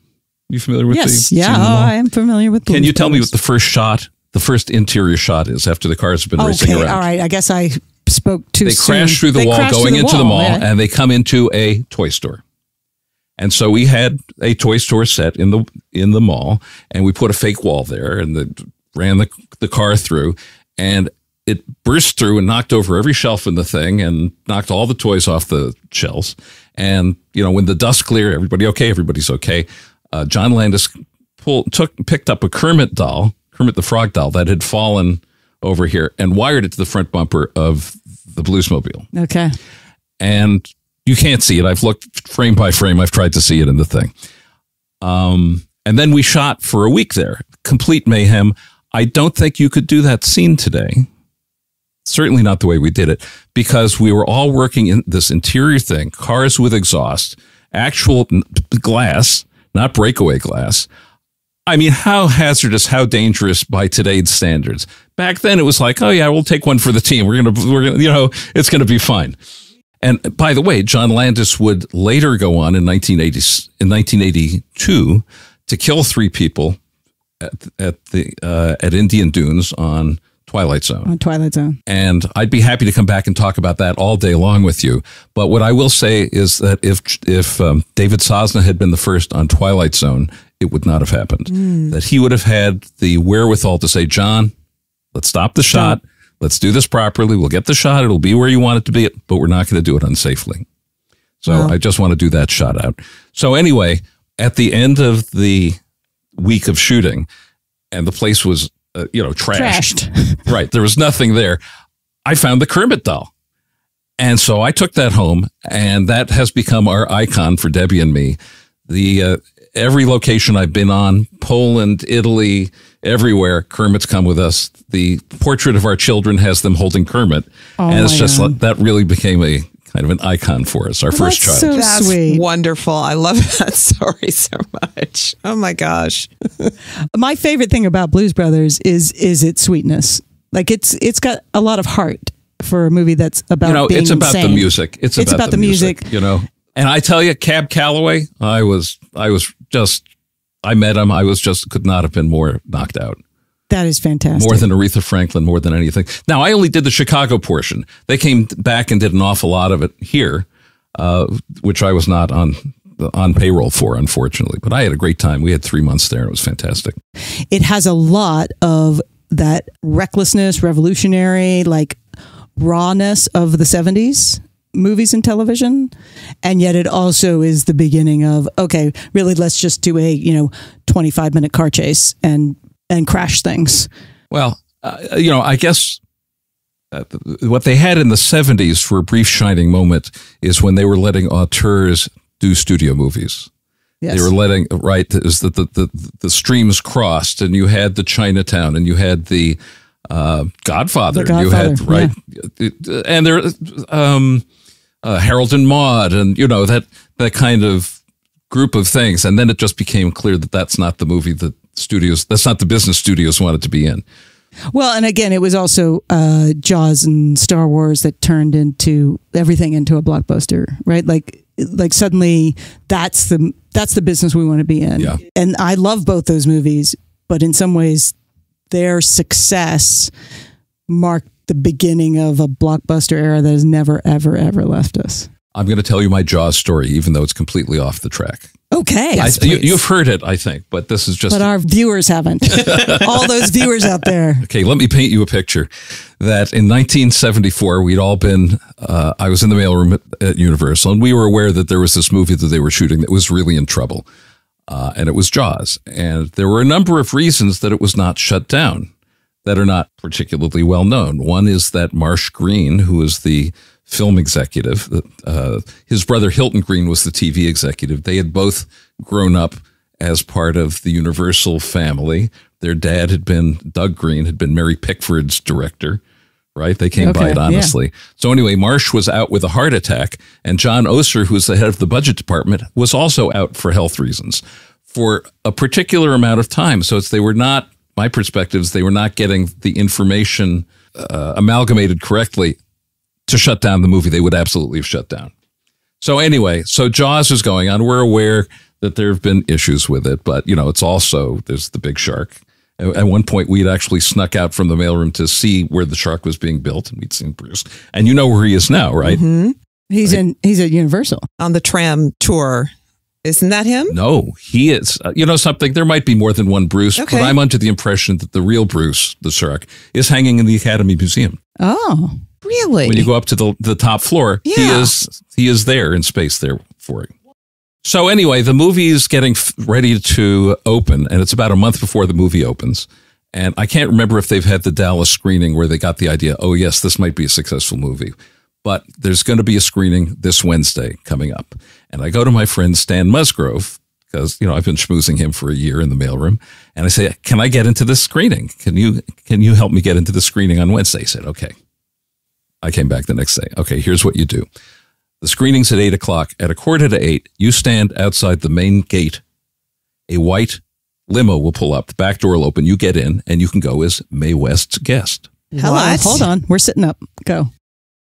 You familiar with Yes. the Yeah. Oh? I am familiar with. Can you tell me what the first shot, the first interior shot is after the cars have been racing around? All right. I guess I spoke too they soon. crash through the They wall going through into the mall yeah. and they come into a toy store and so we had a toy store set in the in the mall and we put a fake wall there and the, ran the, the car through and it burst through and knocked over every shelf in the thing and knocked all the toys off the shelves and you know when the dust cleared everybody okay everybody's okay uh, john landis pulled took picked up a kermit doll kermit the frog doll that had fallen over here and wired it to the front bumper of the bluesmobile Okay. and you can't see it. I've looked frame by frame. I've tried to see it in the thing. Um, and then we shot for a week there, complete mayhem. I don't think you could do that scene today. Certainly not the way we did it, because we were all working in this interior thing, cars with exhaust, actual glass, not breakaway glass. I mean, how hazardous, how dangerous by today's standards. Back then, it was like, oh yeah, we'll take one for the team. We're gonna, we're gonna, you know, it's gonna be fine. And by the way, John Landis would later go on in 1980, in 1982 to kill three people at, at the uh, at Indian Dunes on Twilight Zone. On Twilight Zone. And I'd be happy to come back and talk about that all day long with you. But what I will say is that if if um, David Sosna had been the first on Twilight Zone, it would not have happened. That he would have had the wherewithal to say, John, Let's stop the shot. Let's do this properly. We'll get the shot. It'll be where you want it to be, but we're not going to do it unsafely. So I just want to do that shot out. So anyway, at the end of the week of shooting, and the place was, uh, you know, trashed. Trashed. right. There was nothing there. I found the Kermit doll. And so I took that home, and that has become our icon for Debbie and me. The uh, every location I've been on, Poland, Italy, everywhere, Kermit's come with us. The portrait of our children has them holding Kermit, and it's just God. that really became a kind of an icon for us. Our first that's child. so That's sweet. wonderful. I love that story so much. Oh my gosh. My favorite thing about Blues Brothers is is its sweetness. Like it's it's got a lot of heart for a movie that's about you know, being it's about the music. It's, It's about, about the music. You know, and I tell you, Cab Calloway, I was, I was just, I met him. I was just could not have been more knocked out. That is fantastic. More than Aretha Franklin, more than anything. Now, I only did the Chicago portion. They came back and did an awful lot of it here, uh, which I was not on on payroll for, unfortunately. But I had a great time. We had three months there. and It was fantastic. it has a lot of that recklessness, revolutionary, like rawness of the 70s movies and television. And yet it also is the beginning of, okay, really, let's just do a, you know, 25 minute car chase and, and crash things. Well, uh, you know, I guess uh, what they had in the 70s for a brief shining moment is when they were letting auteurs do studio movies. Yes. They were letting right is that the, the the streams crossed, and you had the Chinatown, and you had the uh, Godfather. The You had right, and there, um, uh, Harold and Maude, and you know that that kind of group of things, and then it just became clear that that's not the movie that studios, that's not the business studios wanted to be in. Well, and again, it was also uh, Jaws and Star Wars that turned into everything into a blockbuster, right? Like, like suddenly that's the that's the business we want to be in. Yeah. And I love both those movies, but in some ways, their success marked the beginning of a blockbuster era that has never, ever, ever left us. I'm going to tell you my Jaws story, even though it's completely off the track. Okay, I, you, you've heard it, I think, but this is just but our viewers haven't. All those viewers out there. Okay, let me paint you a picture. That in 1974, we'd all been, uh, I was in the mailroom at, at Universal, and we were aware that there was this movie that they were shooting that was really in trouble. Uh, and it was Jaws. And there were a number of reasons that it was not shut down that are not particularly well known. One is that Marsh Green, who was the film executive, uh, his brother Hilton Green was the TV executive. They had both grown up as part of the Universal family. Their dad had been, Doug Green, had been Mary Pickford's director, right? They came by Okay, it yeah. honestly. So anyway, Marsh was out with a heart attack, and John Oster, who's the head of the budget department, was also out for health reasons for a particular amount of time. So it's, they were not, my perspectives, they were not getting the information uh, amalgamated correctly to shut down the movie. They would absolutely have shut down. So anyway, so Jaws is going on. We're aware that there have been issues with it, but you know, it's also there's the big shark. At at one point, we'd actually snuck out from the mailroom to see where the shark was being built, and we'd seen Bruce. And you know where he is now, right? He's in. He's at Universal. On the tram tour. Isn't that him? No, he is. Uh, you know something? There might be more than one Bruce, Okay. but I'm under the impression that the real Bruce, the shark, is hanging in the Academy Museum. Oh, Really? when you go up to the, the top floor, he is he is there in space there for you. So anyway, the movie is getting ready to open, and it's about a month before the movie opens. And I can't remember if they've had the Dallas screening where they got the idea. Oh yes, this might be a successful movie. But there's going to be a screening this Wednesday coming up, and I go to my friend Stan Musgrove because you know I've been schmoozing him for a year in the mailroom, and I say, "Can I get into this screening? Can you can you help me get into the screening on Wednesday?" He said, "Okay." I came back the next day. Okay, here's what you do. The screening's at eight o'clock. At a quarter to eight, you stand outside the main gate. A white limo will pull up. The back door will open. You get in, and you can go as Mae West's guest. hello. What? Hold on. We're sitting up. Go.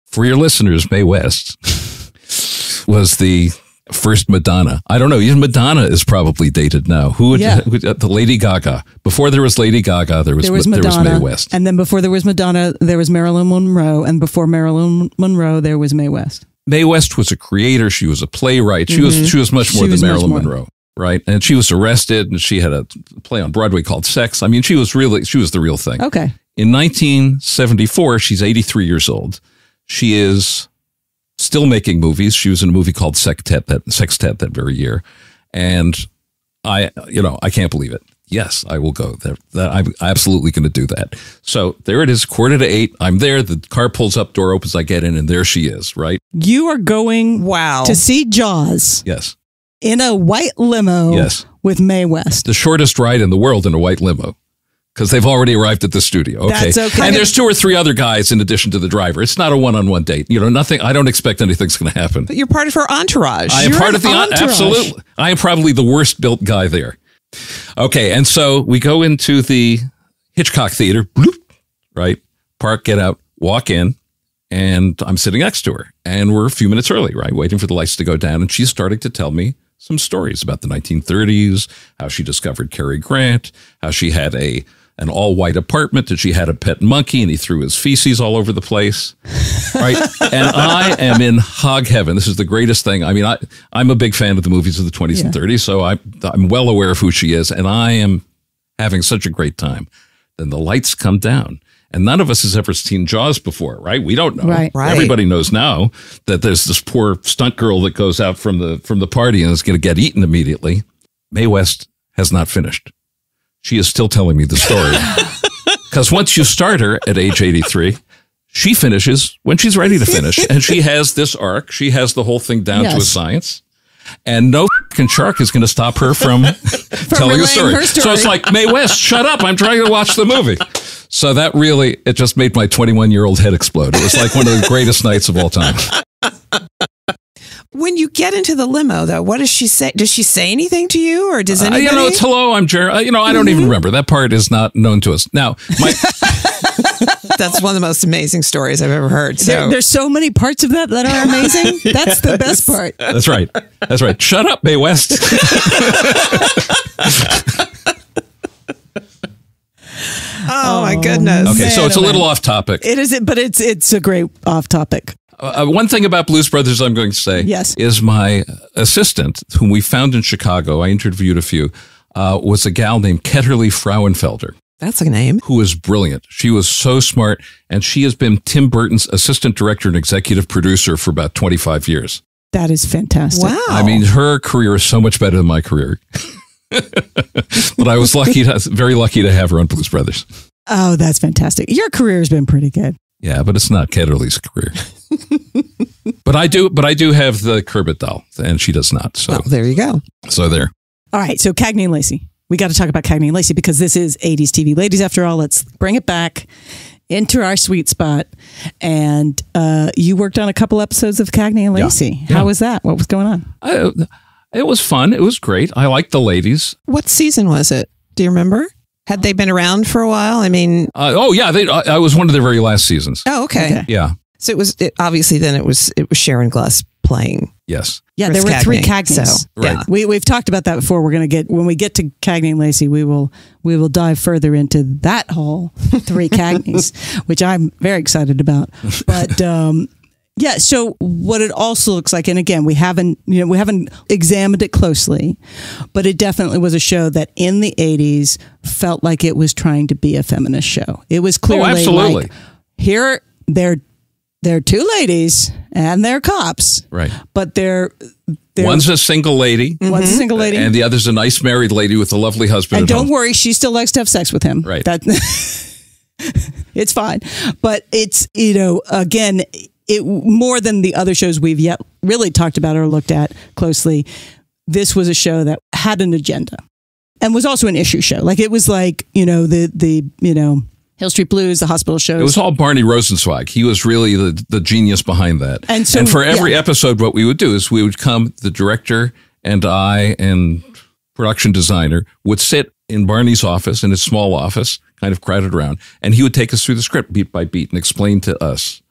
For your listeners, Mae West was the first Madonna. I don't know. Even Madonna is probably dated now. Who would, Yeah. who- uh, the Lady Gaga? Before there was Lady Gaga, there was There was there was Mae West. And then before there was Madonna, there was Marilyn Monroe. And before Marilyn Monroe, there was Mae West. Mae West was a creator. She was a playwright. She was mm-hmm. she was much more was than Marilyn more. Monroe, right? And she was arrested, and she had a play on Broadway called Sex. I mean, she was really she was the real thing. Okay. In 1974, she's 83 years old. She is still making movies. She was in a movie called Sextet that Sextet that very year, and I, you know, I can't believe it. Yes, I will go. That, that I'm absolutely going to do that. So there it is, quarter to eight. I'm there. The car pulls up, door opens, I get in, and there she is. Right? You are going Wow. to see Jaws Yes, in a white limo Yes. with Mae West. the shortest ride in the world in a white limo. Because they've already arrived at the studio. Okay. That's okay. And there's two or three other guys in addition to the driver. It's not a one on one date. You know, nothing, I don't expect anything's going to happen. But you're part of her entourage. I am You're part of the entourage. absolutely. I am probably the worst built guy there. Okay, and so we go into the Hitchcock Theater, bloop, right? Park, get out, walk in, and I'm sitting next to her, and we're a few minutes early, right? Waiting for the lights to go down, and she's starting to tell me some stories about the 1930s, how she discovered Cary Grant, how she had a an all white apartment, that she had a pet monkey, and he threw his feces all over the place right? And I am in hog heaven. This is the greatest thing. I mean, I I'm a big fan of the movies of the 20s and 30s, so I I'm well aware of who she is, and I am having such a great time. Then the lights come down. And none of us has ever seen Jaws before, right? We don't know. Right. Right. Everybody knows now that there's this poor stunt girl that goes out from the from the party and is going to get eaten immediately. Mae West has not finished. She is still telling me the story. Because once you start her at age 83, she finishes when she's ready to finish. And she has this arc. She has the whole thing down to a science. And no fucking shark is going to stop her from, telling relaying a story. her So it's like, Mae West, shut up. I'm trying to watch the movie. So that really, it just made my 21 year old head explode. It was like one of the greatest nights of all time. When you get into the limo, though, what does she say? Does she say anything to you, or does Uh, anybody? you know, it's hello, I'm Jerry. Uh, you know, I don't even remember. That part is not known to us. Now, my, That's one of the most amazing stories I've ever heard. So There, there's so many parts of that that are amazing. That's the best part. that's right. That's right. Shut up, Mae West. oh my goodness. Okay, so it's a oh, little man. off topic. It is, but it's it's a great off topic. Uh, one thing about Blues Brothers I'm going to say Yes. is my assistant, whom we found in Chicago, I interviewed a few, uh, was a gal named Katterli Frauenfelder, That's a name. who was brilliant. She was so smart, and she has been Tim Burton's assistant director and executive producer for about 25 years. That is fantastic. Wow. I mean, her career is so much better than my career. but I was lucky, to, very lucky to have her on Blues Brothers. Oh, that's fantastic. Your career has been pretty good. Yeah, but it's not Katterli's career. but I do, but I do have the Kermit doll, and she does not. So, Well, there you go. so there. All right, so Cagney and Lacey. We got to talk about Cagney and Lacey because this is 80s TV. Ladies, after all, let's bring it back into our sweet spot. And uh, you worked on a couple episodes of Cagney and Yeah. Lacey. Yeah. How was that? What was going on? I, it was fun. It was great. I liked the ladies. What season was it? Do you remember? Had they been around for a while? I mean, Uh, oh yeah, they, I, I was one of their very last seasons. oh, okay. Okay. Yeah. So it was it, obviously then it was it was Sharon Gless playing. Yes. Yeah, Chris there were three Cagney, Cagneys. so, Right. yeah. We we've talked about that before. We're going to get when we get to Cagney and Lacey, we will we will dive further into that whole three Cagneys, which I'm very excited about. But um, yeah, so what it also looks like, and again, we haven't you know we haven't examined it closely, but it definitely was a show that in the '80s felt like it was trying to be a feminist show. It was oh, clearly absolutely. like here they're they're two ladies and they're cops, Right. but they're they're One's a single lady, One's a mm-hmm. single lady. and the other's a nice married lady with a lovely husband. and don't home. worry, she still likes to have sex with him. Right. That it's fine. But it's, you know, again, it more than the other shows we've yet really talked about or looked at closely. This was a show that had an agenda and was also an issue show. Like it was like, you know, the the, you know, Hill Street Blues, the hospital shows. It was all Barney Rosenzweig. He was really the, the genius behind that. And so- and for every yeah. episode, what we would do is we would come, the director and I and production designer would sit in Barney's office, in his small office, kind of crowded around, and he would take us through the script beat by beat and explain to us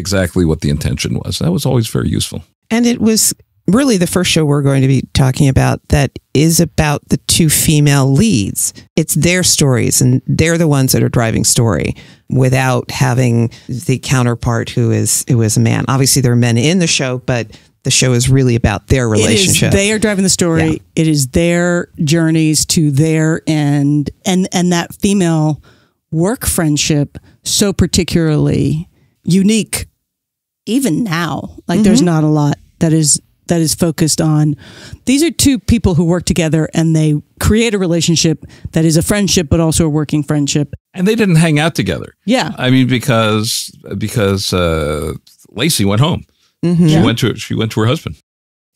exactly what the intention was. That was always very useful. And it was really the first show we're going to be talking about that is about the two female leads. It's their stories and they're the ones that are driving story without having the counterpart who is who is a man. Obviously there are men in the show, but the show is really about their It is, relationship. they are driving the story. Yeah. It is their journeys to their end, and and that female work friendship so particularly unique even now like there's not a lot that is that is focused on these are two people who work together and they create a relationship that is a friendship but also a working friendship And they didn't hang out together. yeah I mean, because because uh, Lacey went home. She Yeah. went to she went to her husband.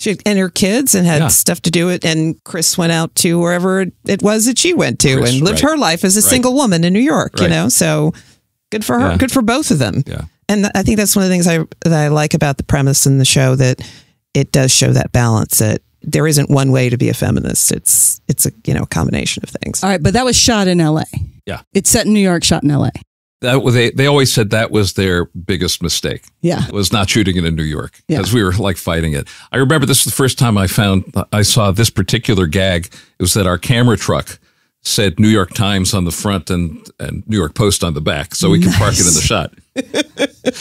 She, and her kids and had Yeah. stuff to do it. And Chris went out to wherever it was that she went to Chris, and lived right. her life as a Right. single woman in New York, you know? So good for her. Yeah. Good for both of them. Yeah. And I think that's one of the things I, that I like about the premise in the show that it does show that balance that there isn't one way to be a feminist. It's, it's a, you know, combination of things. all right but that was shot in la Yeah. it's set in new york shot in la That was- they they always said that was their biggest mistake. yeah was not shooting it in New York Yeah. because we were like fighting it. I remember this is the first time I found I saw this particular gag. It was that our camera truck said New York Times on the front and, and New York Post on the back, so we could park it in the shot.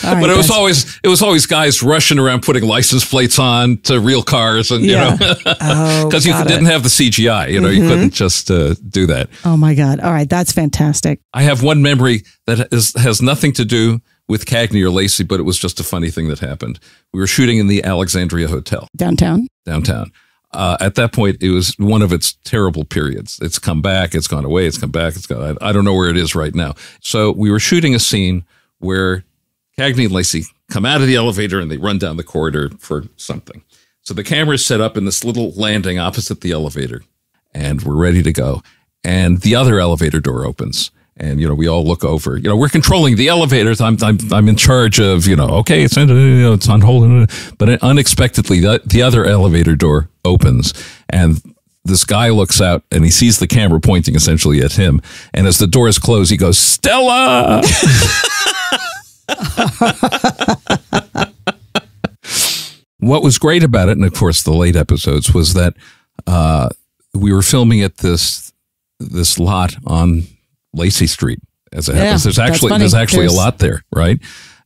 Right, but it was guys. always it was always guys rushing around putting license plates on to real cars, and Yeah. you know Oh, because you didn't it. have the CGI, you know you couldn't just uh, do that. oh my god all right that's fantastic I have one memory that is, has nothing to do with Cagney or Lacey, but it was just a funny thing that happened. We were shooting in the Alexandria Hotel downtown downtown. Uh, at that point, it was one of its terrible periods. It's come back, it's gone away, it's come back, it's gone. I, I don't know where it is right now. So we were shooting a scene where Cagney and Lacey come out of the elevator and they run down the corridor for something. So the camera is set up in this little landing opposite the elevator, and we're ready to go. And the other elevator door opens. And you know, we all look over. You know, we're controlling the elevators. I'm I'm I'm in charge of you know. Okay, it's in, it's on hold. But unexpectedly, the, the other elevator door opens, and this guy looks out and he sees the camera pointing essentially at him. And as the doors close, he goes, "Stella." what was great about it, and of course the late episodes, was that uh, we were filming at this this lot on Lacy Street. As it Yeah, happens, there's actually there's actually There's- a lot there, right?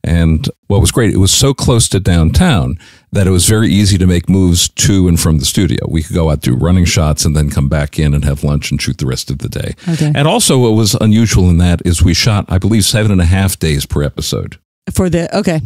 And what was great, it was so close to downtown that it was very easy to make moves to and from the studio. We could go out do running shots and then come back in and have lunch and shoot the rest of the day. Okay. And also, what was unusual in that is we shot, I believe, seven and a half days per episode. for the okay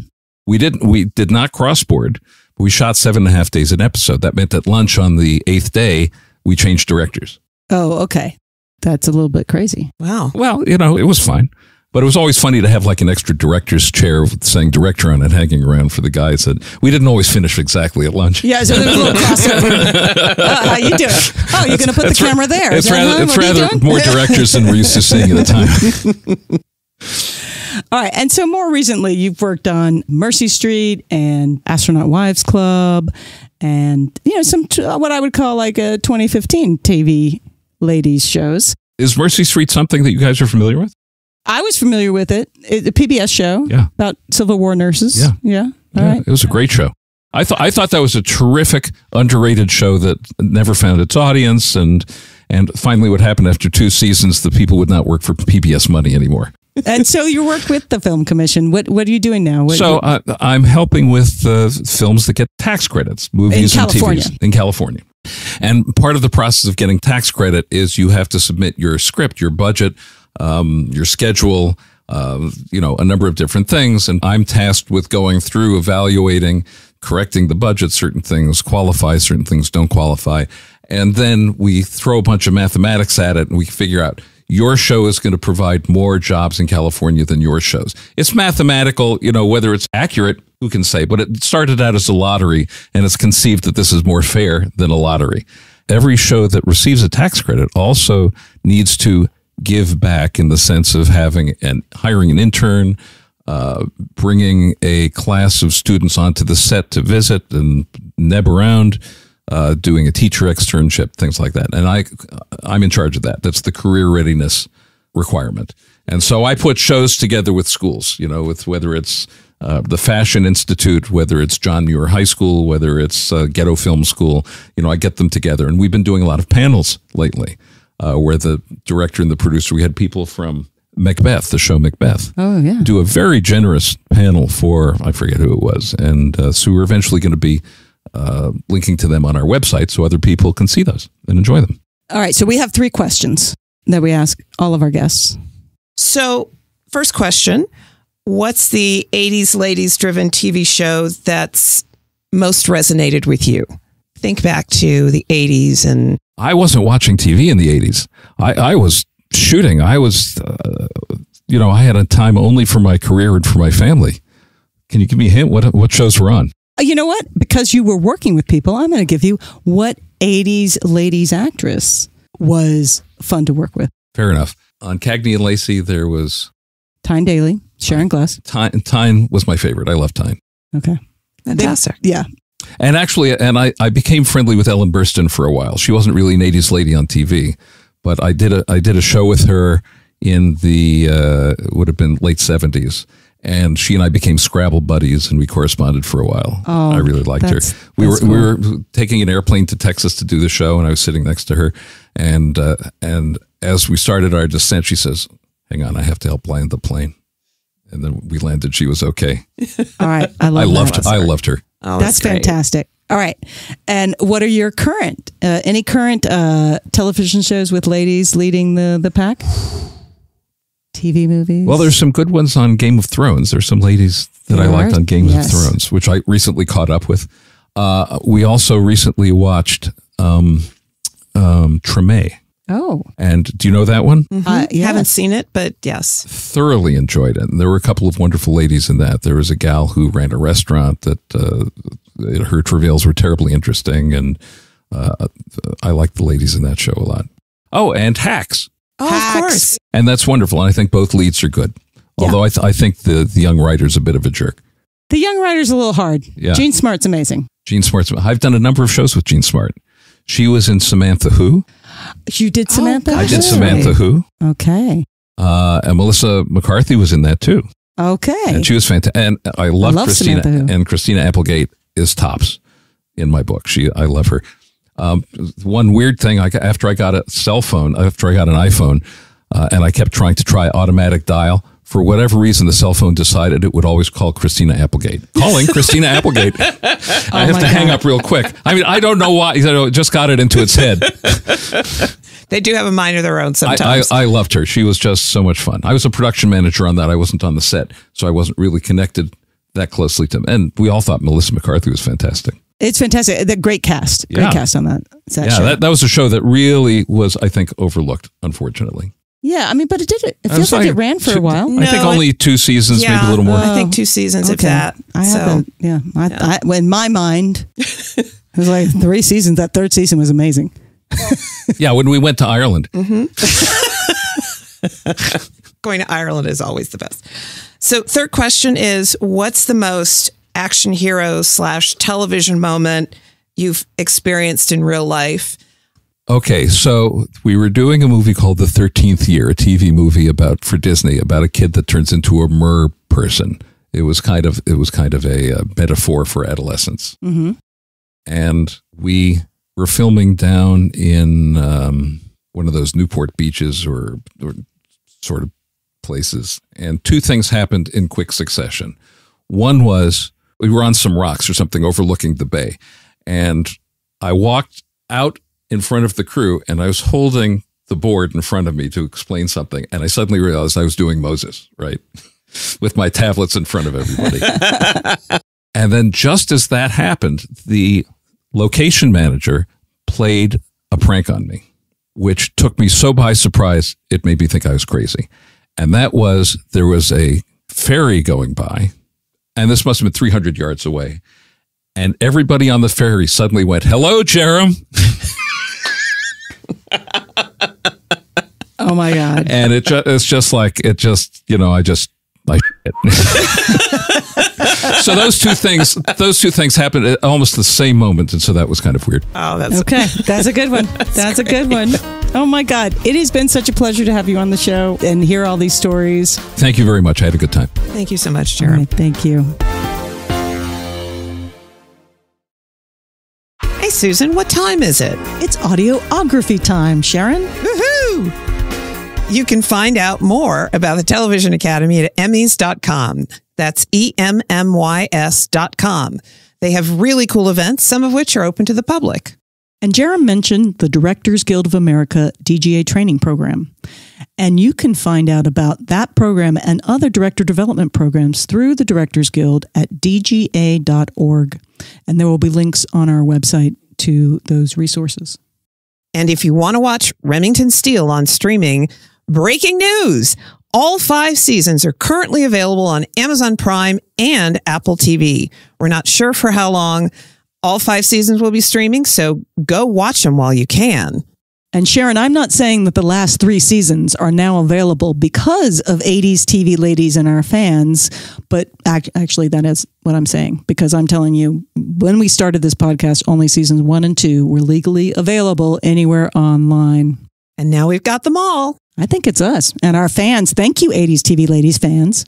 We didn't. We did not crossboard. But we shot seven and a half days an episode. That meant at lunch on the eighth day, we changed directors. oh okay that's a little bit crazy Wow. Well, you know, it was fine. But it was always funny to have like an extra director's chair with saying director on it hanging around for the guys that we didn't always finish exactly at lunch. Yeah, so there's a little crossover. Uh, how you doing? Oh, you're going to put the ra- camera there. It's rather, huh? it's What rather more directors than we're used to seeing at the time. All right, and so more recently, you've worked on Mercy Street and Astronaut Wives Club, and you know some t- what I would call like a 2015 TV ladies shows. Is Mercy Street something that you guys are familiar with? I was familiar with it. It's a PBS show Yeah. about Civil War nurses. Yeah. yeah. Yeah, right. It was a great show. I thought I thought that was a terrific, underrated show that never found its audience, and and finally, what happened after two seasons, the people would not work for PBS money anymore. and so you work with the Film Commission. What What are you doing now? What, so uh, I'm helping with uh, films that get tax credits, movies In and California. TVs in California. And part of the process of getting tax credit is you have to submit your script, your budget, um, your schedule, uh, you know, a number of different things. And I'm tasked with going through, evaluating, correcting the budget. Certain things qualify, certain things don't qualify. And then we throw a bunch of mathematics at it and we figure out your show is going to provide more jobs in California than your shows. It's mathematical, you know, whether it's accurate, who can say, but it started out as a lottery and it's conceived that this is more fair than a lottery. Every show that receives a tax credit also needs to give back in the sense of having and hiring an intern, uh, bringing a class of students onto the set to visit and neb around, uh, doing a teacher externship, things like that. And I, I'm in charge of that. That's the career readiness requirement. And so I put shows together with schools, you know, with whether it's uh, the Fashion Institute, whether it's John Muir High School, whether it's uh, Ghetto Film School, you know, I get them together. And we've been doing a lot of panels lately uh, where the director and the producer, we had people from Macbeth, the show Macbeth, Oh yeah. do a very generous panel for, I forget who it was. And uh, so we're eventually going to be uh, linking to them on our website so other people can see those and enjoy them. All right. So we have three questions that we ask all of our guests. So, first question What's the 80s ladies driven TV show that's most resonated with you? Think back to the 80s and I wasn't watching TV in the 80s. I, I was shooting. I was, uh, you know, I had a time only for my career and for my family. Can you give me a hint? What, what shows were on? Uh, You know what? Because you were working with people, I'm going to give you what 80s ladies actress was fun to work with. Fair enough. On Cagney and Lacey, there was Tyne Daly, Sharon Gless. Tyne. Tyne was my favorite. I love Tyne. Okay. fantastic. Yeah. And actually, and I, I became friendly with Ellen Burstyn for a while. She wasn't really an 80s lady on TV, but I did a I did a show with her in the uh, would have been late 70s. And she and I became Scrabble buddies, and we corresponded for a while. Oh, I really liked her. We were that's we were taking an airplane to Texas to do the show, and I was sitting next to her. And uh, and as we started our descent, she says, "Hang on, I have to help land the plane." And then we landed. She was okay. All right. I love I that. loved I loved her. Oh, That's great. fantastic. All right. And what are your current, uh, any current uh, television shows with ladies leading the, the pack? TV movies? Well, there's some good ones on Game of Thrones. There's some ladies that I liked are? on Game Yes. of Thrones, which I recently caught up with. Uh, we also recently watched um, um, Treme. Oh, And do you know that one? uh, yes. Haven't seen it, but yes. Thoroughly enjoyed it. And there were a couple of wonderful ladies in that. There was a gal who ran a restaurant that uh, her travails were terribly interesting. And uh, I liked the ladies in that show a lot. Oh, and Hacks. Oh, Hacks. of course. And that's wonderful. And I think both leads are good. Yeah. Although I, th- I think the, the young writer's a bit of a jerk. The Young Rider's a little hard. Yeah. Jean Smart's amazing. Jean Smart's. I've done a number of shows with Jean Smart. She was in Samantha Who. You did Samantha? I did Samantha Who. Okay. Uh, and Melissa McCarthy was in that too. Okay. And she was fantastic. And I love, love Christina. Who. And Christina Applegate is tops in my book. She, I love her. Um, one weird thing, I, after I got a cell phone, after I got an iPhone, uh, and I kept trying to try automatic dial. For whatever reason, the cell phone decided it would always call Christina Applegate. Calling Christina Applegate. I oh have Oh my to hang up real quick. I mean, I don't know why. You know, it just got it into its head. They do have a mind of their own sometimes. I, I loved her. She was just so much fun. I was a production manager on that. I wasn't on the set, so I wasn't really connected that closely to him. And we all thought Melissa McCarthy was fantastic. It's fantastic. The great cast. Great Yeah. cast on that, that yeah, show. that, that was a show that really was, I think, overlooked, unfortunately. Yeah, I mean, but it did it. It feels was like it ran for two- a while. I think No, only two seasons, yeah, maybe a little more. I think oh, two seasons, if that. I so, have the, yeah. I, I, in my mind, it was like three seasons. That third season was amazing. yeah, when we went to Ireland. Mm-hmm. going to Ireland is always the best. So, third question is what's the most action hero slash television moment you've experienced in real life? Okay, so we were doing a movie called The Thirteenth Year, a TV movie about for Disney about a kid that turns into a mer person. It was kind of it was kind of a, uh metaphor for adolescence, Mm-hmm. and we were filming down in um, one of those Newport beaches or, or sort of places, and two things happened in quick succession. One was we were on some rocks or something overlooking the bay, and I walked out in front of the crew and I was holding the board in front of me to explain something. And I suddenly realized I was doing Moses, right? With my tablets in front of everybody. and then just as that happened, the location manager played a prank on me, which took me so by surprise, it made me think I was crazy. And that was there was a ferry going by, and this must have been 300 yards away. And everybody on the ferry suddenly went, Hello, Jerram. Oh my god! and it ju- it's just like it just you know I just I so those two things those two things happened at almost the same moment and so that was kind of weird Oh, that's Okay, that's a good one. That's a good one. Oh my god! It has been such a pleasure to have you on the show and hear all these stories. thank you very much I had a good time thank you so much, All Jared. right, thank you. Susan, what time is it? It's audiography time, Sharon. Woohoo! You can find out more about the Television Academy at Emmys.com. That's E M M Y S.com. They have really cool events, some of which are open to the public. And Jerram mentioned the Directors Guild of America DGA training program. And you can find out about that program and other director development programs through the Directors Guild at dga.org. And there will be links on our website to those resources. And if you want to watch Remington Steele on streaming, breaking news! All five seasons are currently available on Amazon Prime and Apple TV. We're not sure for how long all five seasons will be streaming, so go watch them while you can. And Sharon, I'm not saying that the last three seasons are now available because of 80s TV ladies and our fans, but ac- actually, that is what I'm saying because I'm telling you, when we started this podcast, only seasons one and two were legally available anywhere online. And now we've got them all. I think it's us and our fans. Thank you, 80s TV ladies fans.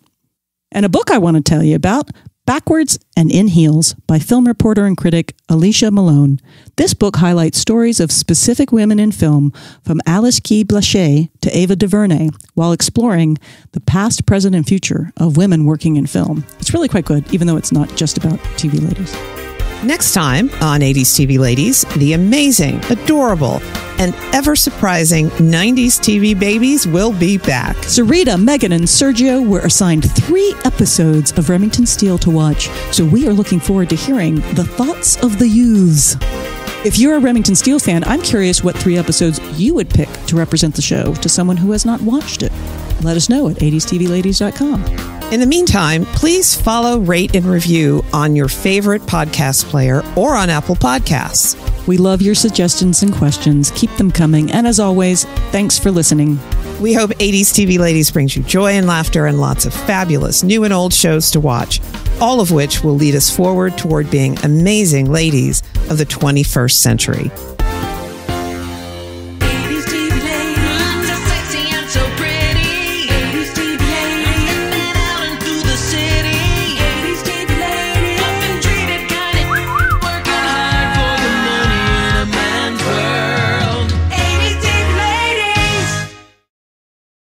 And a book I want to tell you about Backwards and in Heels by film reporter and critic Alicia Malone. This book highlights stories of specific women in film from Alice Guy Blaché to Ava DuVernay while exploring the past, present, and future of women working in film. It's really quite good, even though it's not just about TV ladies. Next time on 80s TV Ladies, the amazing, adorable, and ever surprising 90s TV babies will be back. Sarita, Megan, and Sergio were assigned three episodes of Remington Steele to watch, so we are looking forward to hearing the thoughts of the youths. If you're a Remington Steele fan, I'm curious what three episodes you would pick to represent the show to someone who has not watched it. Let us know at 80stvladies.com. In the meantime, please follow, rate, and review on your favorite podcast player or on Apple Podcasts. We love your suggestions and questions. Keep them coming. And as always, thanks for listening. We hope 80s TV Ladies brings you joy and laughter and lots of fabulous new and old shows to watch, all of which will lead us forward toward being amazing ladies of the 21st century.